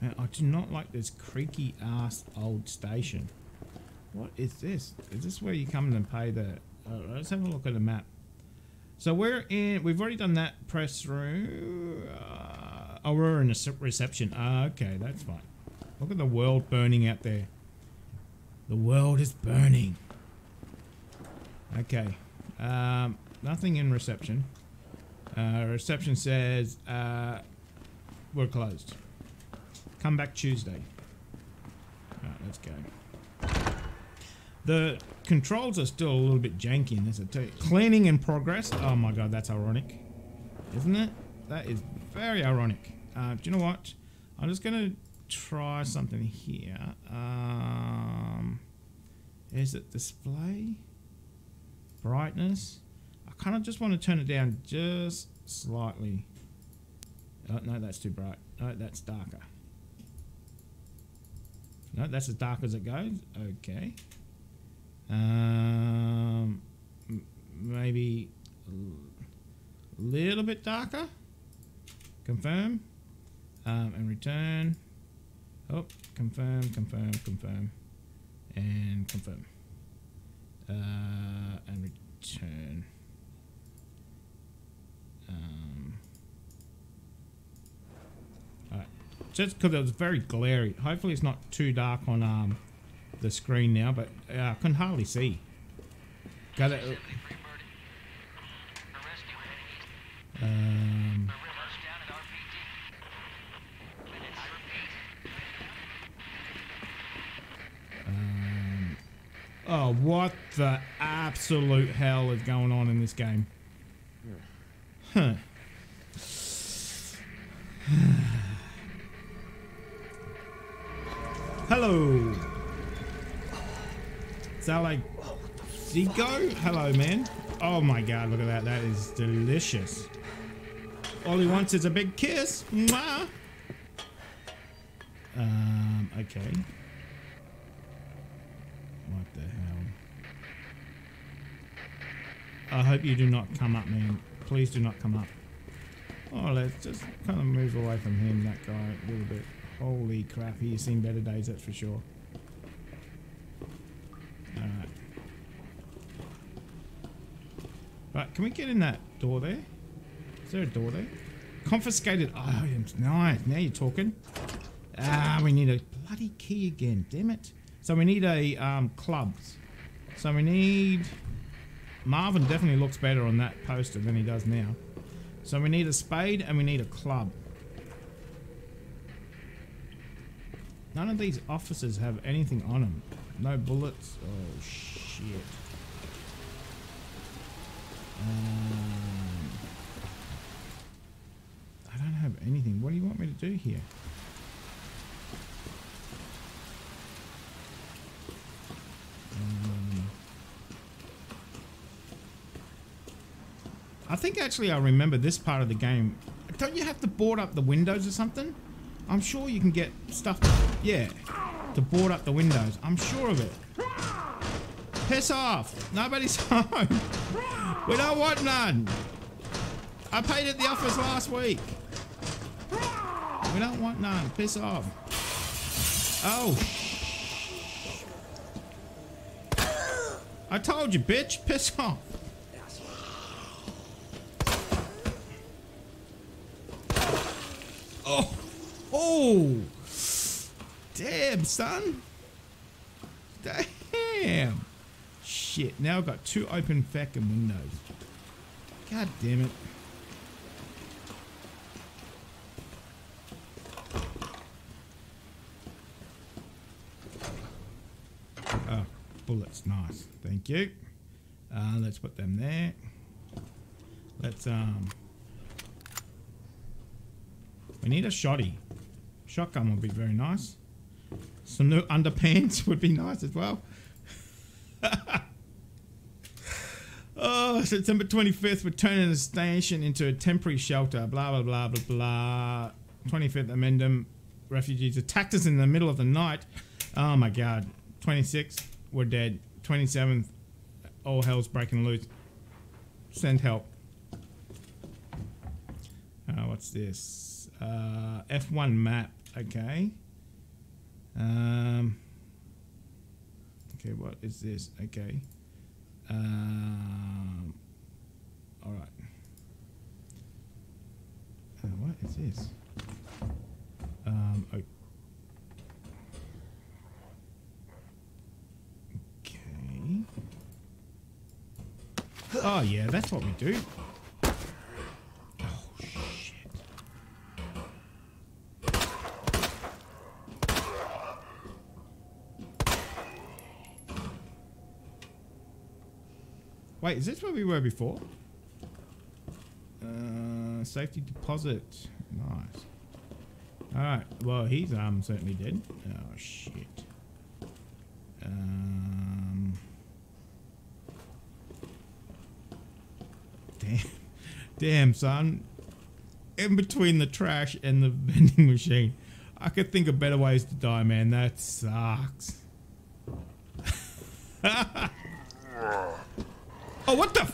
Man, I do not like this creaky ass old station. What is this? Is this where you come in and pay the? Uh, let's have a look at the map. So we're in. We've already done that press through. Uh, oh, we're in a reception. Ah, okay, that's fine. Look at the world burning out there. The world is burning. Okay. Um, nothing in reception. Uh, reception says uh, we're closed. Come back Tuesday. Alright, let's go. The controls are still a little bit janky in this. Cleaning in progress. Oh my god, that's ironic, isn't it? That is very ironic. Uh, do you know what? I'm just gonna try something here. Um, is it display? Brightness? I kind of just want to turn it down just slightly. Oh, no, that's too bright. No, that's darker. No, that's as dark as it goes. Okay. Um, maybe a little bit darker. Confirm. Um, and return. Oh, confirm, confirm, confirm, and confirm. Uh, and return. Um, alright. Just because it was very glary. Hopefully it's not too dark on um, the screen now, but uh, I can hardly see. Got it. What the absolute hell is going on in this game? Huh. Hello. Is that like Zico? Hello, man. Oh my god, look at that. That is delicious. All he wants is a big kiss. Mwah. Um, okay. What the hell? I hope you do not come up, man. Please do not come up. Oh, let's just kind of move away from him, that guy, a little bit. Holy crap, he's seen better days, that's for sure. Alright. Right, can we get in that door there? Is there a door there? Confiscated items. Nice. Now you're talking. Ah, we need a bloody key again. Damn it. So we need a um, clubs. So we need... Marvin definitely looks better on that poster than he does now. So we need a spade and we need a club. None of these officers have anything on them. No bullets. Oh, shit. Um, I don't have anything. What do you want me to do here? Think actually I remember this part of the game. Don't you have to board up the windows or something? I'm sure you can get stuff, to, yeah, to board up the windows. I'm sure of it. Piss off. Nobody's home. We don't want none. I paid at the office last week. We don't want none. Piss off. Oh. I told you, bitch. Piss off. Damn, son. Damn. Shit. Now I've got two open fucking windows. God damn it. Oh, bullets. Nice. Thank you. Uh, let's put them there. Let's, um... We need a shotty. Shotgun would be very nice. Some new underpants would be nice as well. oh, September 25th, we're turning the station into a temporary shelter. Blah, blah, blah, blah, blah. 25th Amendment. Refugees attacked us in the middle of the night. Oh my god. 26th, we're dead. 27th, all hell's breaking loose. Send help. Uh, what's this? Uh, F1 map. Okay. Um. Okay, what is this? Okay. Um. All right. Uh, what is this? Um. Okay. Oh yeah, that's what we do. Oh shit. Wait, is this where we were before? Uh, safety deposit. Nice. Alright, well, he's um certainly dead. Oh, shit. Um... Damn. Damn, son. In between the trash and the vending machine. I could think of better ways to die, man. That sucks. oh, what the?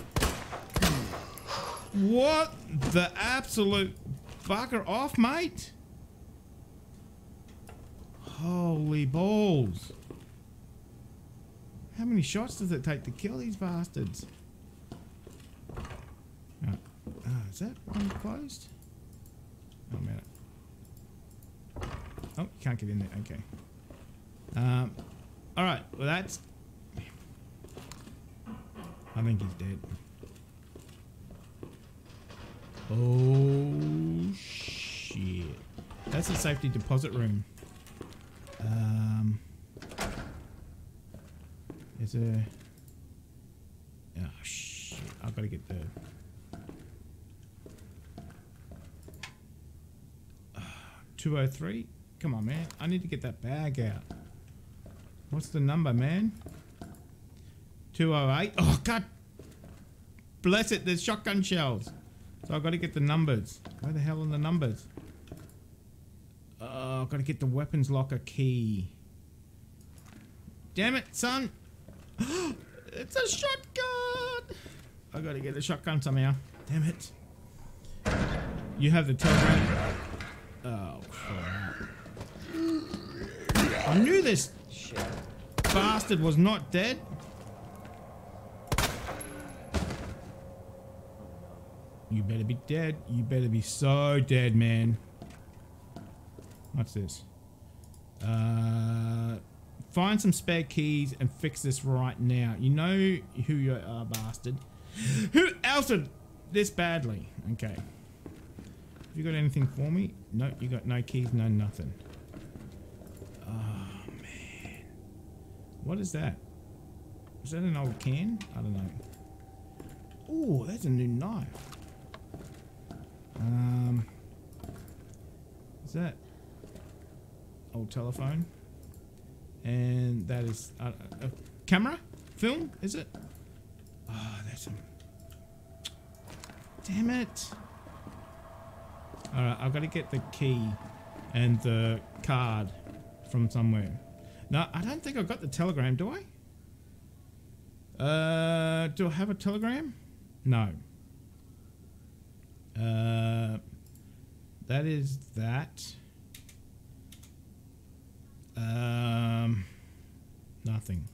what the absolute fucker off, mate? Holy balls. How many shots does it take to kill these bastards? Uh, is that one closed? Oh, man. Oh, you can't get in there. Okay. Um, all right. Well, that's. I think he's dead. Oh shit! That's a safety deposit room. Um, is there? Oh shit! I've got to get the. Two oh three. Come on, man. I need to get that bag out. What's the number, man? 208. Oh, God. Bless it. There's shotgun shells. So I've got to get the numbers. Where the hell are the numbers? Oh, I've got to get the weapons locker key. Damn it, son. it's a shotgun. i got to get a shotgun somehow. Damn it. You have the telegram. Oh, crap. I knew this Shit. bastard was not dead. You better be dead. You better be so dead, man. What's this? Uh, find some spare keys and fix this right now. You know who you are, bastard. Who else did this badly? Okay. Have you got anything for me? No, you got no keys, no nothing. Oh, man. What is that? Is that an old can? I don't know. Oh, that's a new knife. Um, is that old telephone? And that is uh, a camera, film, is it? Oh, that's a. Damn it! All right, I've got to get the key and the card from somewhere. No, I don't think I've got the telegram. Do I? Uh, do I have a telegram? No. Uh, that is that. Um, nothing.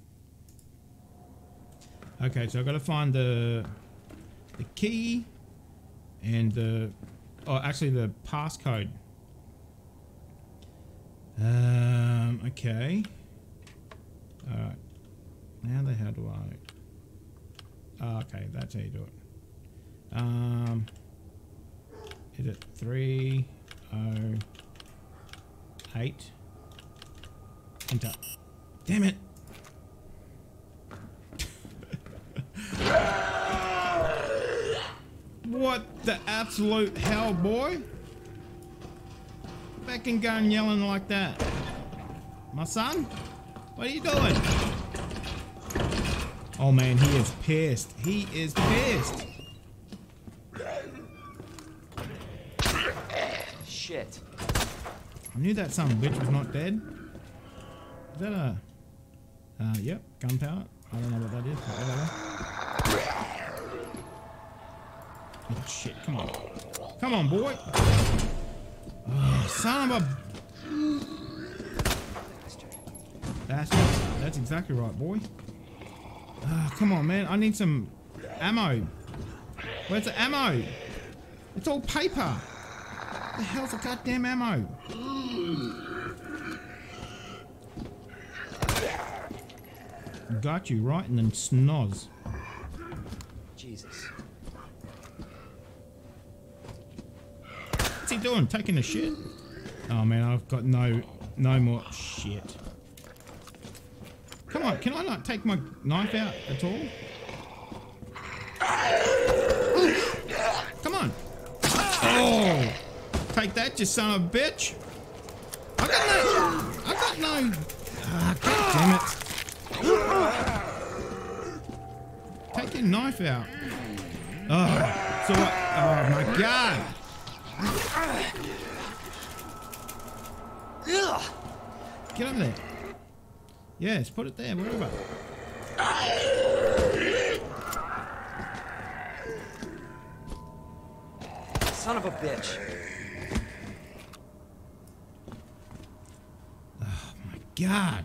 Okay, so I've got to find the the key and the oh, actually the passcode. Um, okay. All right. Now the how do I? Oh, okay, that's how you do it. Um. Is it three oh eight? Enter. Damn it! what the absolute hell, boy? Back going yelling like that. My son? What are you doing? Oh man, he is pissed. He is pissed. Shit. I knew that some bitch was not dead. Is that a... Uh, yep, gunpowder. I don't know what that is. Oh shit, come on. Come on, boy. Oh, son of a... Bastard. That's exactly right, boy. Oh, come on, man. I need some ammo. Where's the ammo? It's all paper the hell's a goddamn ammo? Got you right and then snoz. Jesus. What's he doing? Taking a shit? Oh man, I've got no no more shit. Come on, can I not take my knife out at all? Come on. Oh! That, you son of a bitch. I got no. I got no. Ah, damn it. Take your knife out. Oh, so? Oh my god. Get up there. Yes, put it there, wherever. Son of a bitch. My god.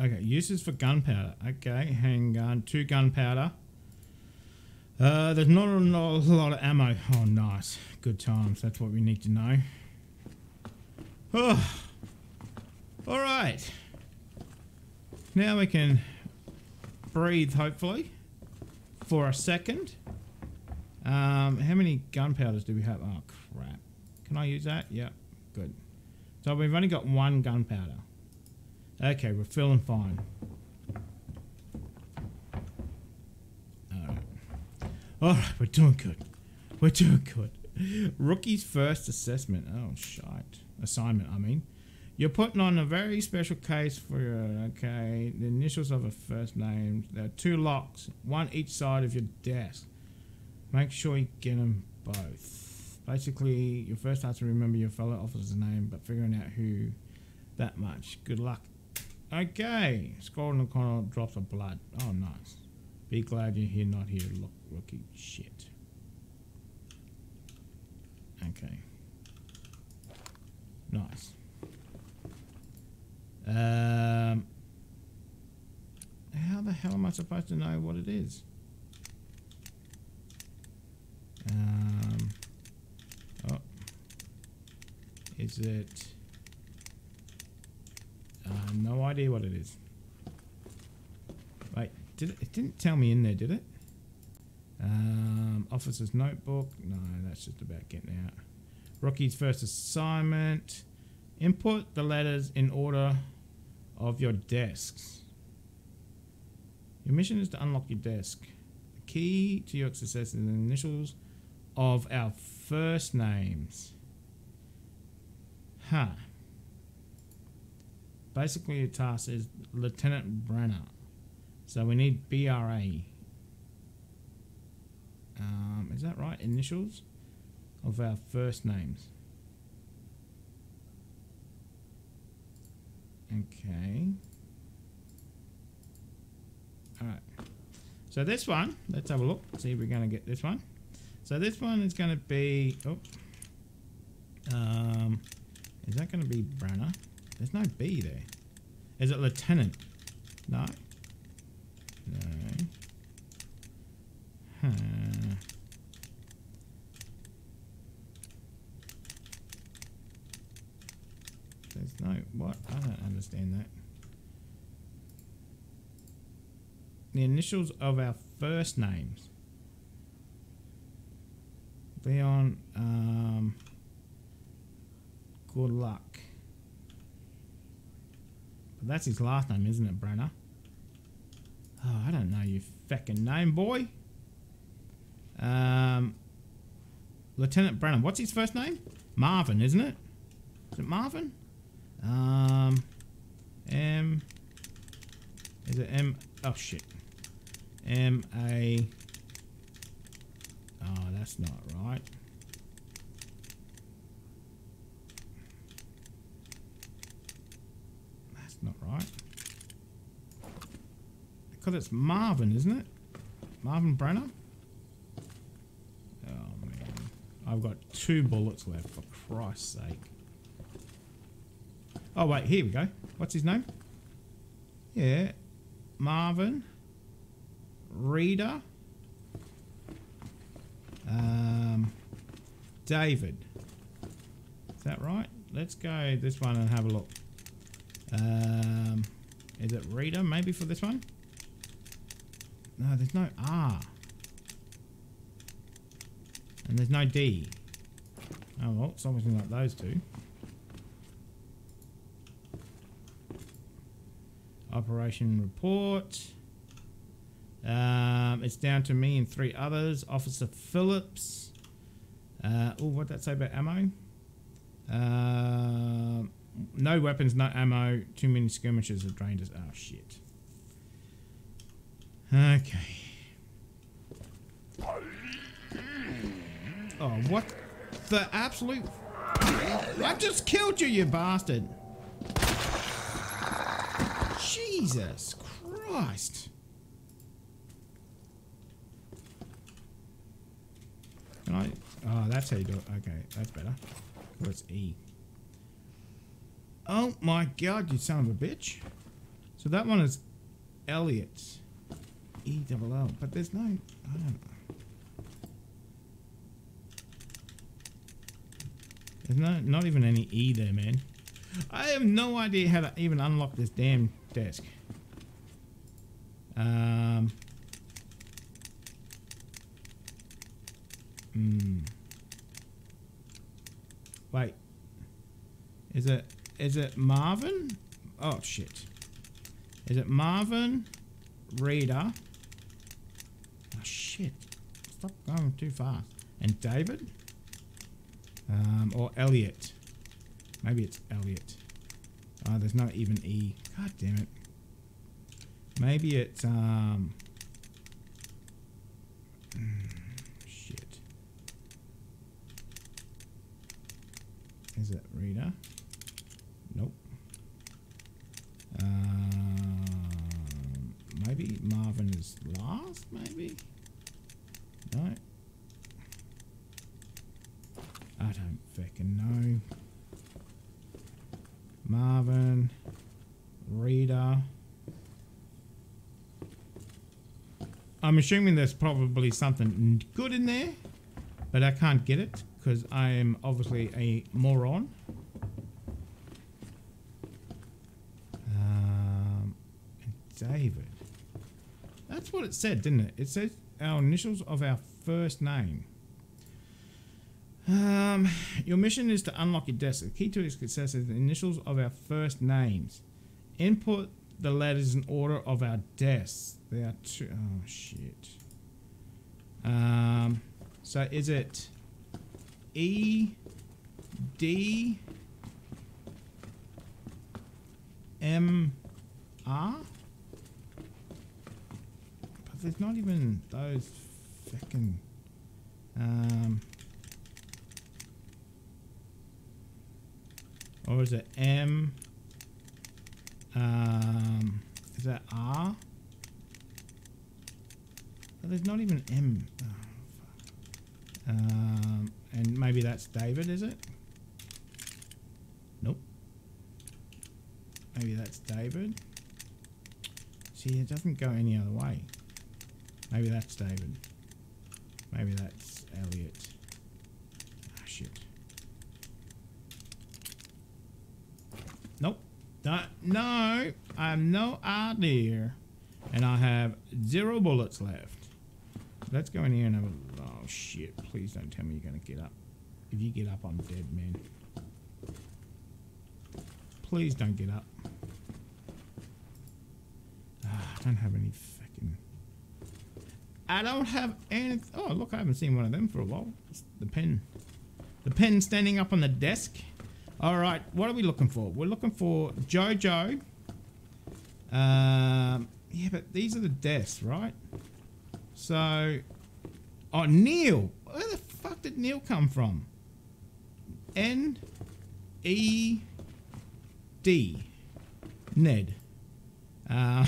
Okay, uses for gunpowder. Okay, handgun, two gunpowder. Uh, there's not a, not a lot of ammo. Oh, nice. Good times. That's what we need to know. Oh. All right. Now we can breathe, hopefully, for a second. Um, how many gunpowders do we have? Oh, crap. Can I use that? Yep. Good. So we've only got one gunpowder. Okay, we're feeling fine. Alright. Alright, we're doing good. We're doing good. Rookie's first assessment. Oh, shite. Assignment, I mean. You're putting on a very special case for your, okay, the initials of a first name. There are two locks, one each side of your desk. Make sure you get them both. Basically, you first have to remember your fellow officer's name, but figuring out who, that much. Good luck. Okay, scroll in the corner, drops of blood. Oh, nice. Be glad you're here, not here. Look, rookie. Shit. Okay. Nice. Um, how the hell am I supposed to know what it is? Um, is it? Uh, no idea what it is. Wait, did it, it didn't tell me in there, did it? Um, officer's notebook. No, that's just about getting out. Rookie's first assignment. Input the letters in order of your desks. Your mission is to unlock your desk. The key to your success is the initials of our first names. Huh. Basically, your task is Lieutenant Brenner. So we need BRA. Um, is that right? Initials of our first names. Okay. Alright. So this one, let's have a look. See if we're going to get this one. So this one is going to be... Oh. Um, is that going to be Branner? There's no B there. Is it Lieutenant? No. No. Huh. There's no what? I don't understand that. The initials of our first names. Leon, um, good luck. But that's his last name, isn't it, Brenner? Oh, I don't know your feckin' name, boy. Um, Lieutenant Brennan. What's his first name? Marvin, isn't it? Is it Marvin? Um, M. Is it M? Oh shit. M A. Oh, that's not right. That's not right. Because it's Marvin, isn't it? Marvin Brenner? Oh man. I've got two bullets left, for Christ's sake. Oh wait, here we go. What's his name? Yeah. Marvin. Reader. Um, David. Is that right? Let's go this one and have a look. Um, is it Rita maybe for this one? No, there's no R. And there's no D. Oh well, something like those two. Operation report. Um, it's down to me and three others. Officer Phillips. Uh, oh, what'd that say about ammo? Uh, no weapons, no ammo. Too many skirmishes have drained us. Oh shit. Okay. Oh, what the absolute... I just killed you, you bastard! Jesus Christ! Can I... Oh, that's how you do it. Okay, that's better. What's E? Oh my god, you son of a bitch. So that one is Elliot. E double L. But there's no... I don't know. There's no, not even any E there, man. I have no idea how to even unlock this damn desk. Um. Hmm. Wait. Is it is it Marvin? Oh shit. Is it Marvin? Rita? Oh shit. Stop going too fast. And David? Um, or Elliot. Maybe it's Elliot. Oh, there's not even E. God damn it. Maybe it's, um... mm, shit. Is it Rita? Nope. Um, maybe Marvin is last, maybe? No. I don't fucking know. Marvin, Rita. I'm assuming there's probably something good in there, but I can't get it because I am obviously a moron. Um, David. That's what it said, didn't it? It says our initials of our first name. Um, your mission is to unlock your desk. The key to its success is the initials of our first names. Input the letters in order of our desks. There are two. Oh shit. Um, so is it E D M R? There's not even those fucking. Um. Or is it M? Um, is that R? But there's not even M. Oh. Um, and maybe that's David, is it? Nope. Maybe that's David. See, it doesn't go any other way. Maybe that's David. Maybe that's Elliot. Ah, shit. Nope. Not, no, I have no idea. And I have zero bullets left. Let's go in here and have a... Oh, shit. Please don't tell me you're going to get up. If you get up, I'm dead, man. Please don't get up. Ah, I don't have any. I don't have any... Oh, look, I haven't seen one of them for a while. It's the pen. The pen standing up on the desk. All right, what are we looking for? We're looking for Jojo. Um, yeah, but these are the deaths, right? So, oh, Neil. Where the fuck did Neil come from? N E D. Ned. Uh,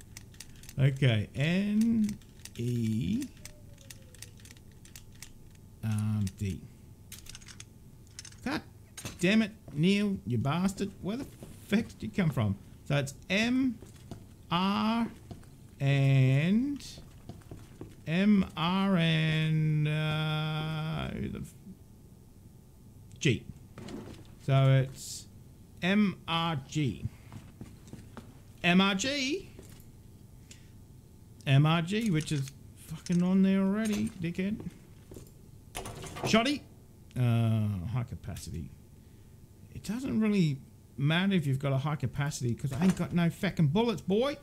okay, N E um, D. God damn it, Neil, you bastard. Where the fuck did you come from? So it's M R and M R and uh, G. So it's M R G. M R G. M R G, which is fucking on there already, dickhead. Shoddy. Uh, high capacity. It doesn't really matter if you've got a high capacity because I ain't got no fucking bullets, boy.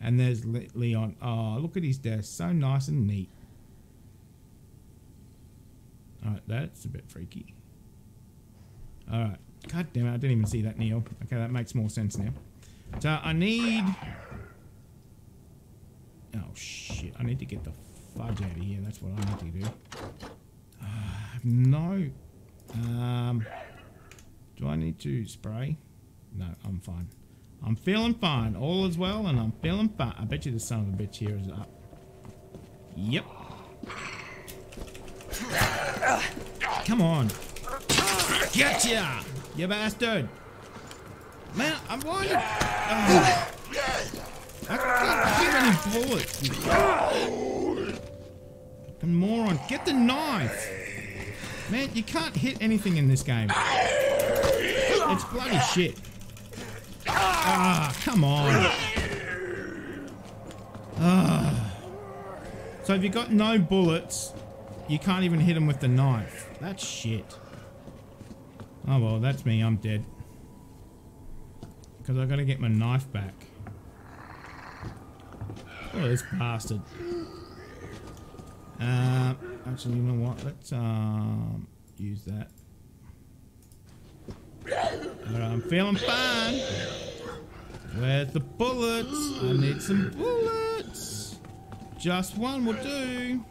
And there's Leon. Oh, look at his desk. So nice and neat. Alright, that's a bit freaky. Alright. God damn it, I didn't even see that, Neil. Okay, that makes more sense now. So I need... Oh shit, I need to get the fudge out of here. That's what I need to do. Uh, no... Um, do I need to spray? No, I'm fine. I'm feeling fine. All is well and I'm feeling fine. I bet you the son of a bitch here is up. Yep. Come on. Gotcha! You bastard! Man, I'm to... Oh. I can't give any bullets. Fucking moron. Get the knife! Man, you can't hit anything in this game. It's bloody shit. Ah, come on. Ah. So if you got no bullets, you can't even hit him with the knife. That's shit. Oh well, that's me. I'm dead. Because I gotta get my knife back. Oh, this bastard. Uh, actually, you know what? Let's um use that. I'm feeling fine. Where's the bullets? I need some bullets. Just one will do.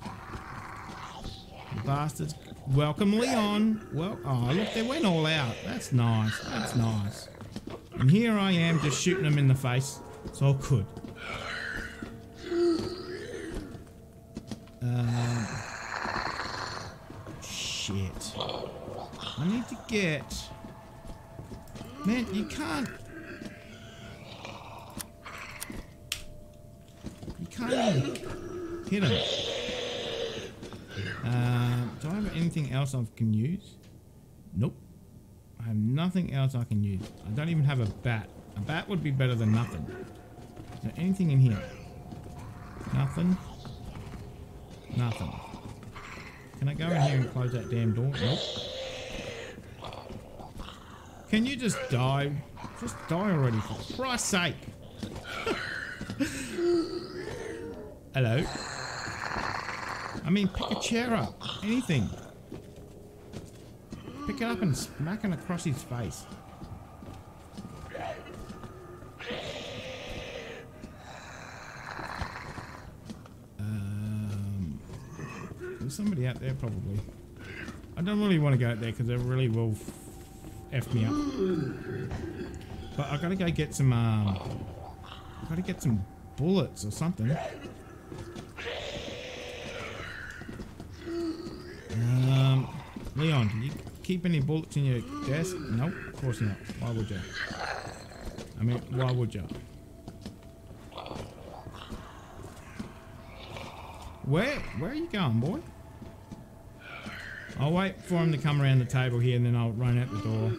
Bastards. Welcome, Leon. Well, oh, look, they went all out. That's nice. That's nice. And here I am just shooting them in the face. It's all good. Um, shit. I need to get... Man, you can't... You can't even hit him. Uh, do I have anything else I can use? Nope. I have nothing else I can use. I don't even have a bat. A bat would be better than nothing. Is there anything in here? Nothing. Nothing. Can I go in here and close that damn door? Nope. Can you just die? Just die already, for Christ's sake. Hello? I mean, pick a chair up. Anything. Pick it up and smack it across his face. There's somebody out there probably. I don't really want to go out there because they really will f me up. But I gotta go get some. Um, I gotta get some bullets or something. Um, Leon, do you keep any bullets in your desk? Nope, of course not. Why would you? I mean, why would you? Where, where are you going, boy? I'll wait for him to come around the table here and then I'll run out the door.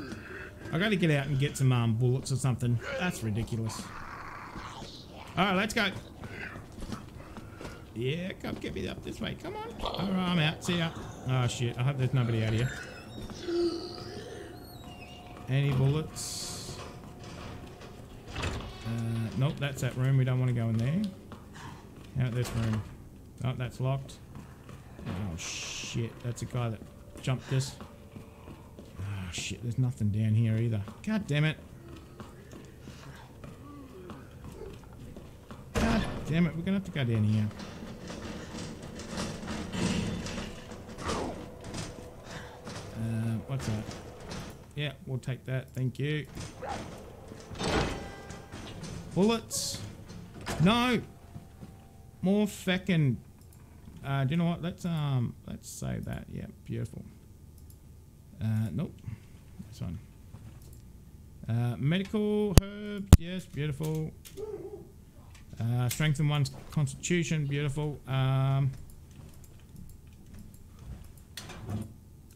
I gotta get out and get some um, bullets or something. That's ridiculous. Alright, let's go. Yeah, come get me up this way. Come on. Alright, I'm out. See ya. Oh shit, I hope there's nobody out here. Any bullets? Uh, nope, that's that room. We don't want to go in there. Out this room. Oh, that's locked. Oh shit, that's a guy that jumped this. Oh shit, there's nothing down here either. God damn it. God damn it, we're gonna have to go down here. Uh, what's that? Yeah, we'll take that. Thank you. Bullets. No. More feckin'. Uh, do you know what? Let's um, let's save that. Yeah, beautiful. Uh, nope. This one. Uh, medical herbs. Yes, beautiful. Uh, strengthen one's constitution. Beautiful. Um.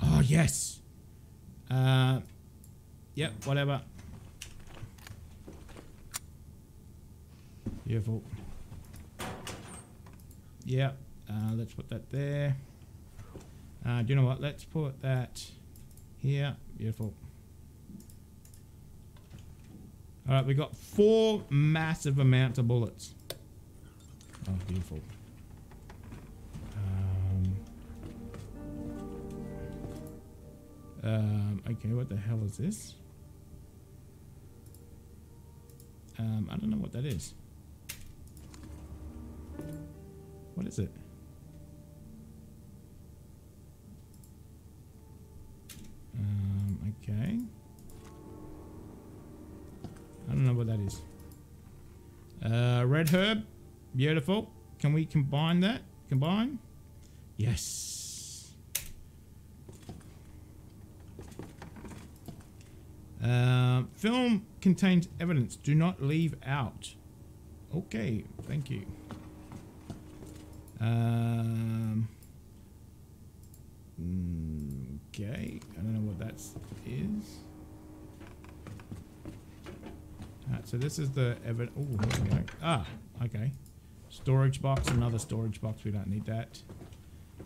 Oh yes. Uh. Yep. Whatever. Beautiful. Yep. Uh, let's put that there. Uh, do you know what? Let's put that here. Beautiful. All right, we got four massive amounts of bullets. Oh, beautiful. Um, Um, okay, what the hell is this? Um, I don't know what that is. What is it? Um, okay. I don't know what that is. Uh, red herb. Beautiful. Can we combine that? Combine? Yes. Uh, film contains evidence. Do not leave out. Okay, thank you. Um, mm, okay, I don't know what that is. Alright, so this is the evidence. Oh, ah, okay. Storage box, another storage box. We don't need that.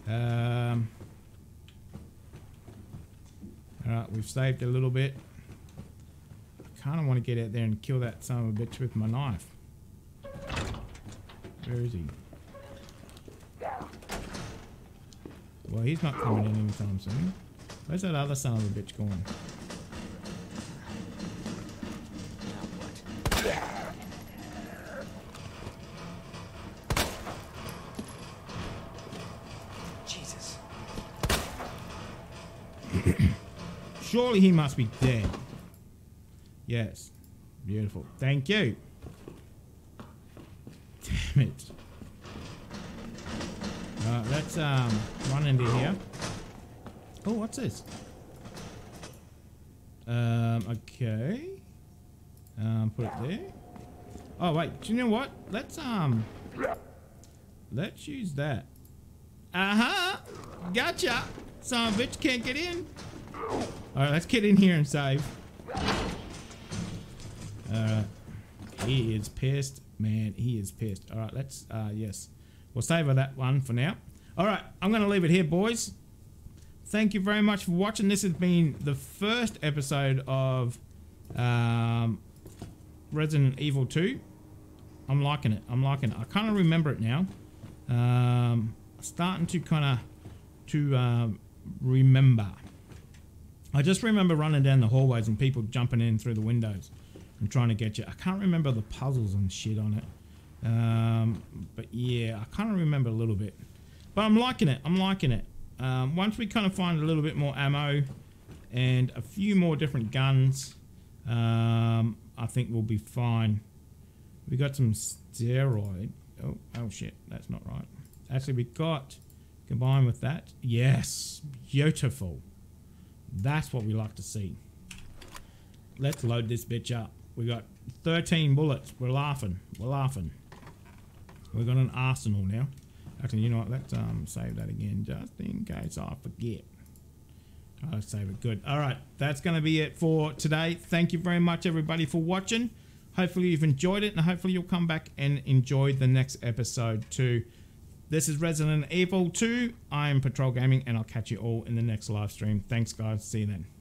Um, Alright, we've saved a little bit. I kind of want to get out there and kill that son of a bitch with my knife. Where is he? Well, he's not coming in anytime soon. Where's that other son of a bitch going? Jesus. Surely he must be dead. Yes. Beautiful. Thank you. Damn it. Alright, let's um run into here. Oh, what's this? Um, okay. Um, put it there. Oh wait, do you know what? Let's um let's use that. Uh-huh. Gotcha. Son bitch can't get in. Alright, let's get in here and save. Alright. He is pissed. Man, he is pissed. Alright, let's, uh, yes. We'll save that one for now. Alright, I'm going to leave it here, boys. Thank you very much for watching. This has been the first episode of um, Resident Evil 2. I'm liking it. I'm liking it. I kind of remember it now. Um, starting to kind of to um, remember. I just remember running down the hallways and people jumping in through the windows and trying to get you. I can't remember the puzzles and shit on it. Um, but yeah, I kind of remember a little bit. But I'm liking it. I'm liking it. Um, once we kind of find a little bit more ammo and a few more different guns, um, I think we'll be fine. We got some steroid. Oh, oh shit, that's not right. Actually, we got combined with that. Yes, beautiful. That's what we like to see. Let's load this bitch up. We got 13 bullets. We're laughing. We're laughing. We've got an arsenal now. Actually, you know what? Let's um, save that again just in case I forget. I'll save it good. All right, that's going to be it for today. Thank you very much, everybody, for watching. Hopefully, you've enjoyed it, and hopefully, you'll come back and enjoy the next episode too. This is Resident Evil 2. I'm Patrol Gaming, and I'll catch you all in the next live stream. Thanks, guys. See you then.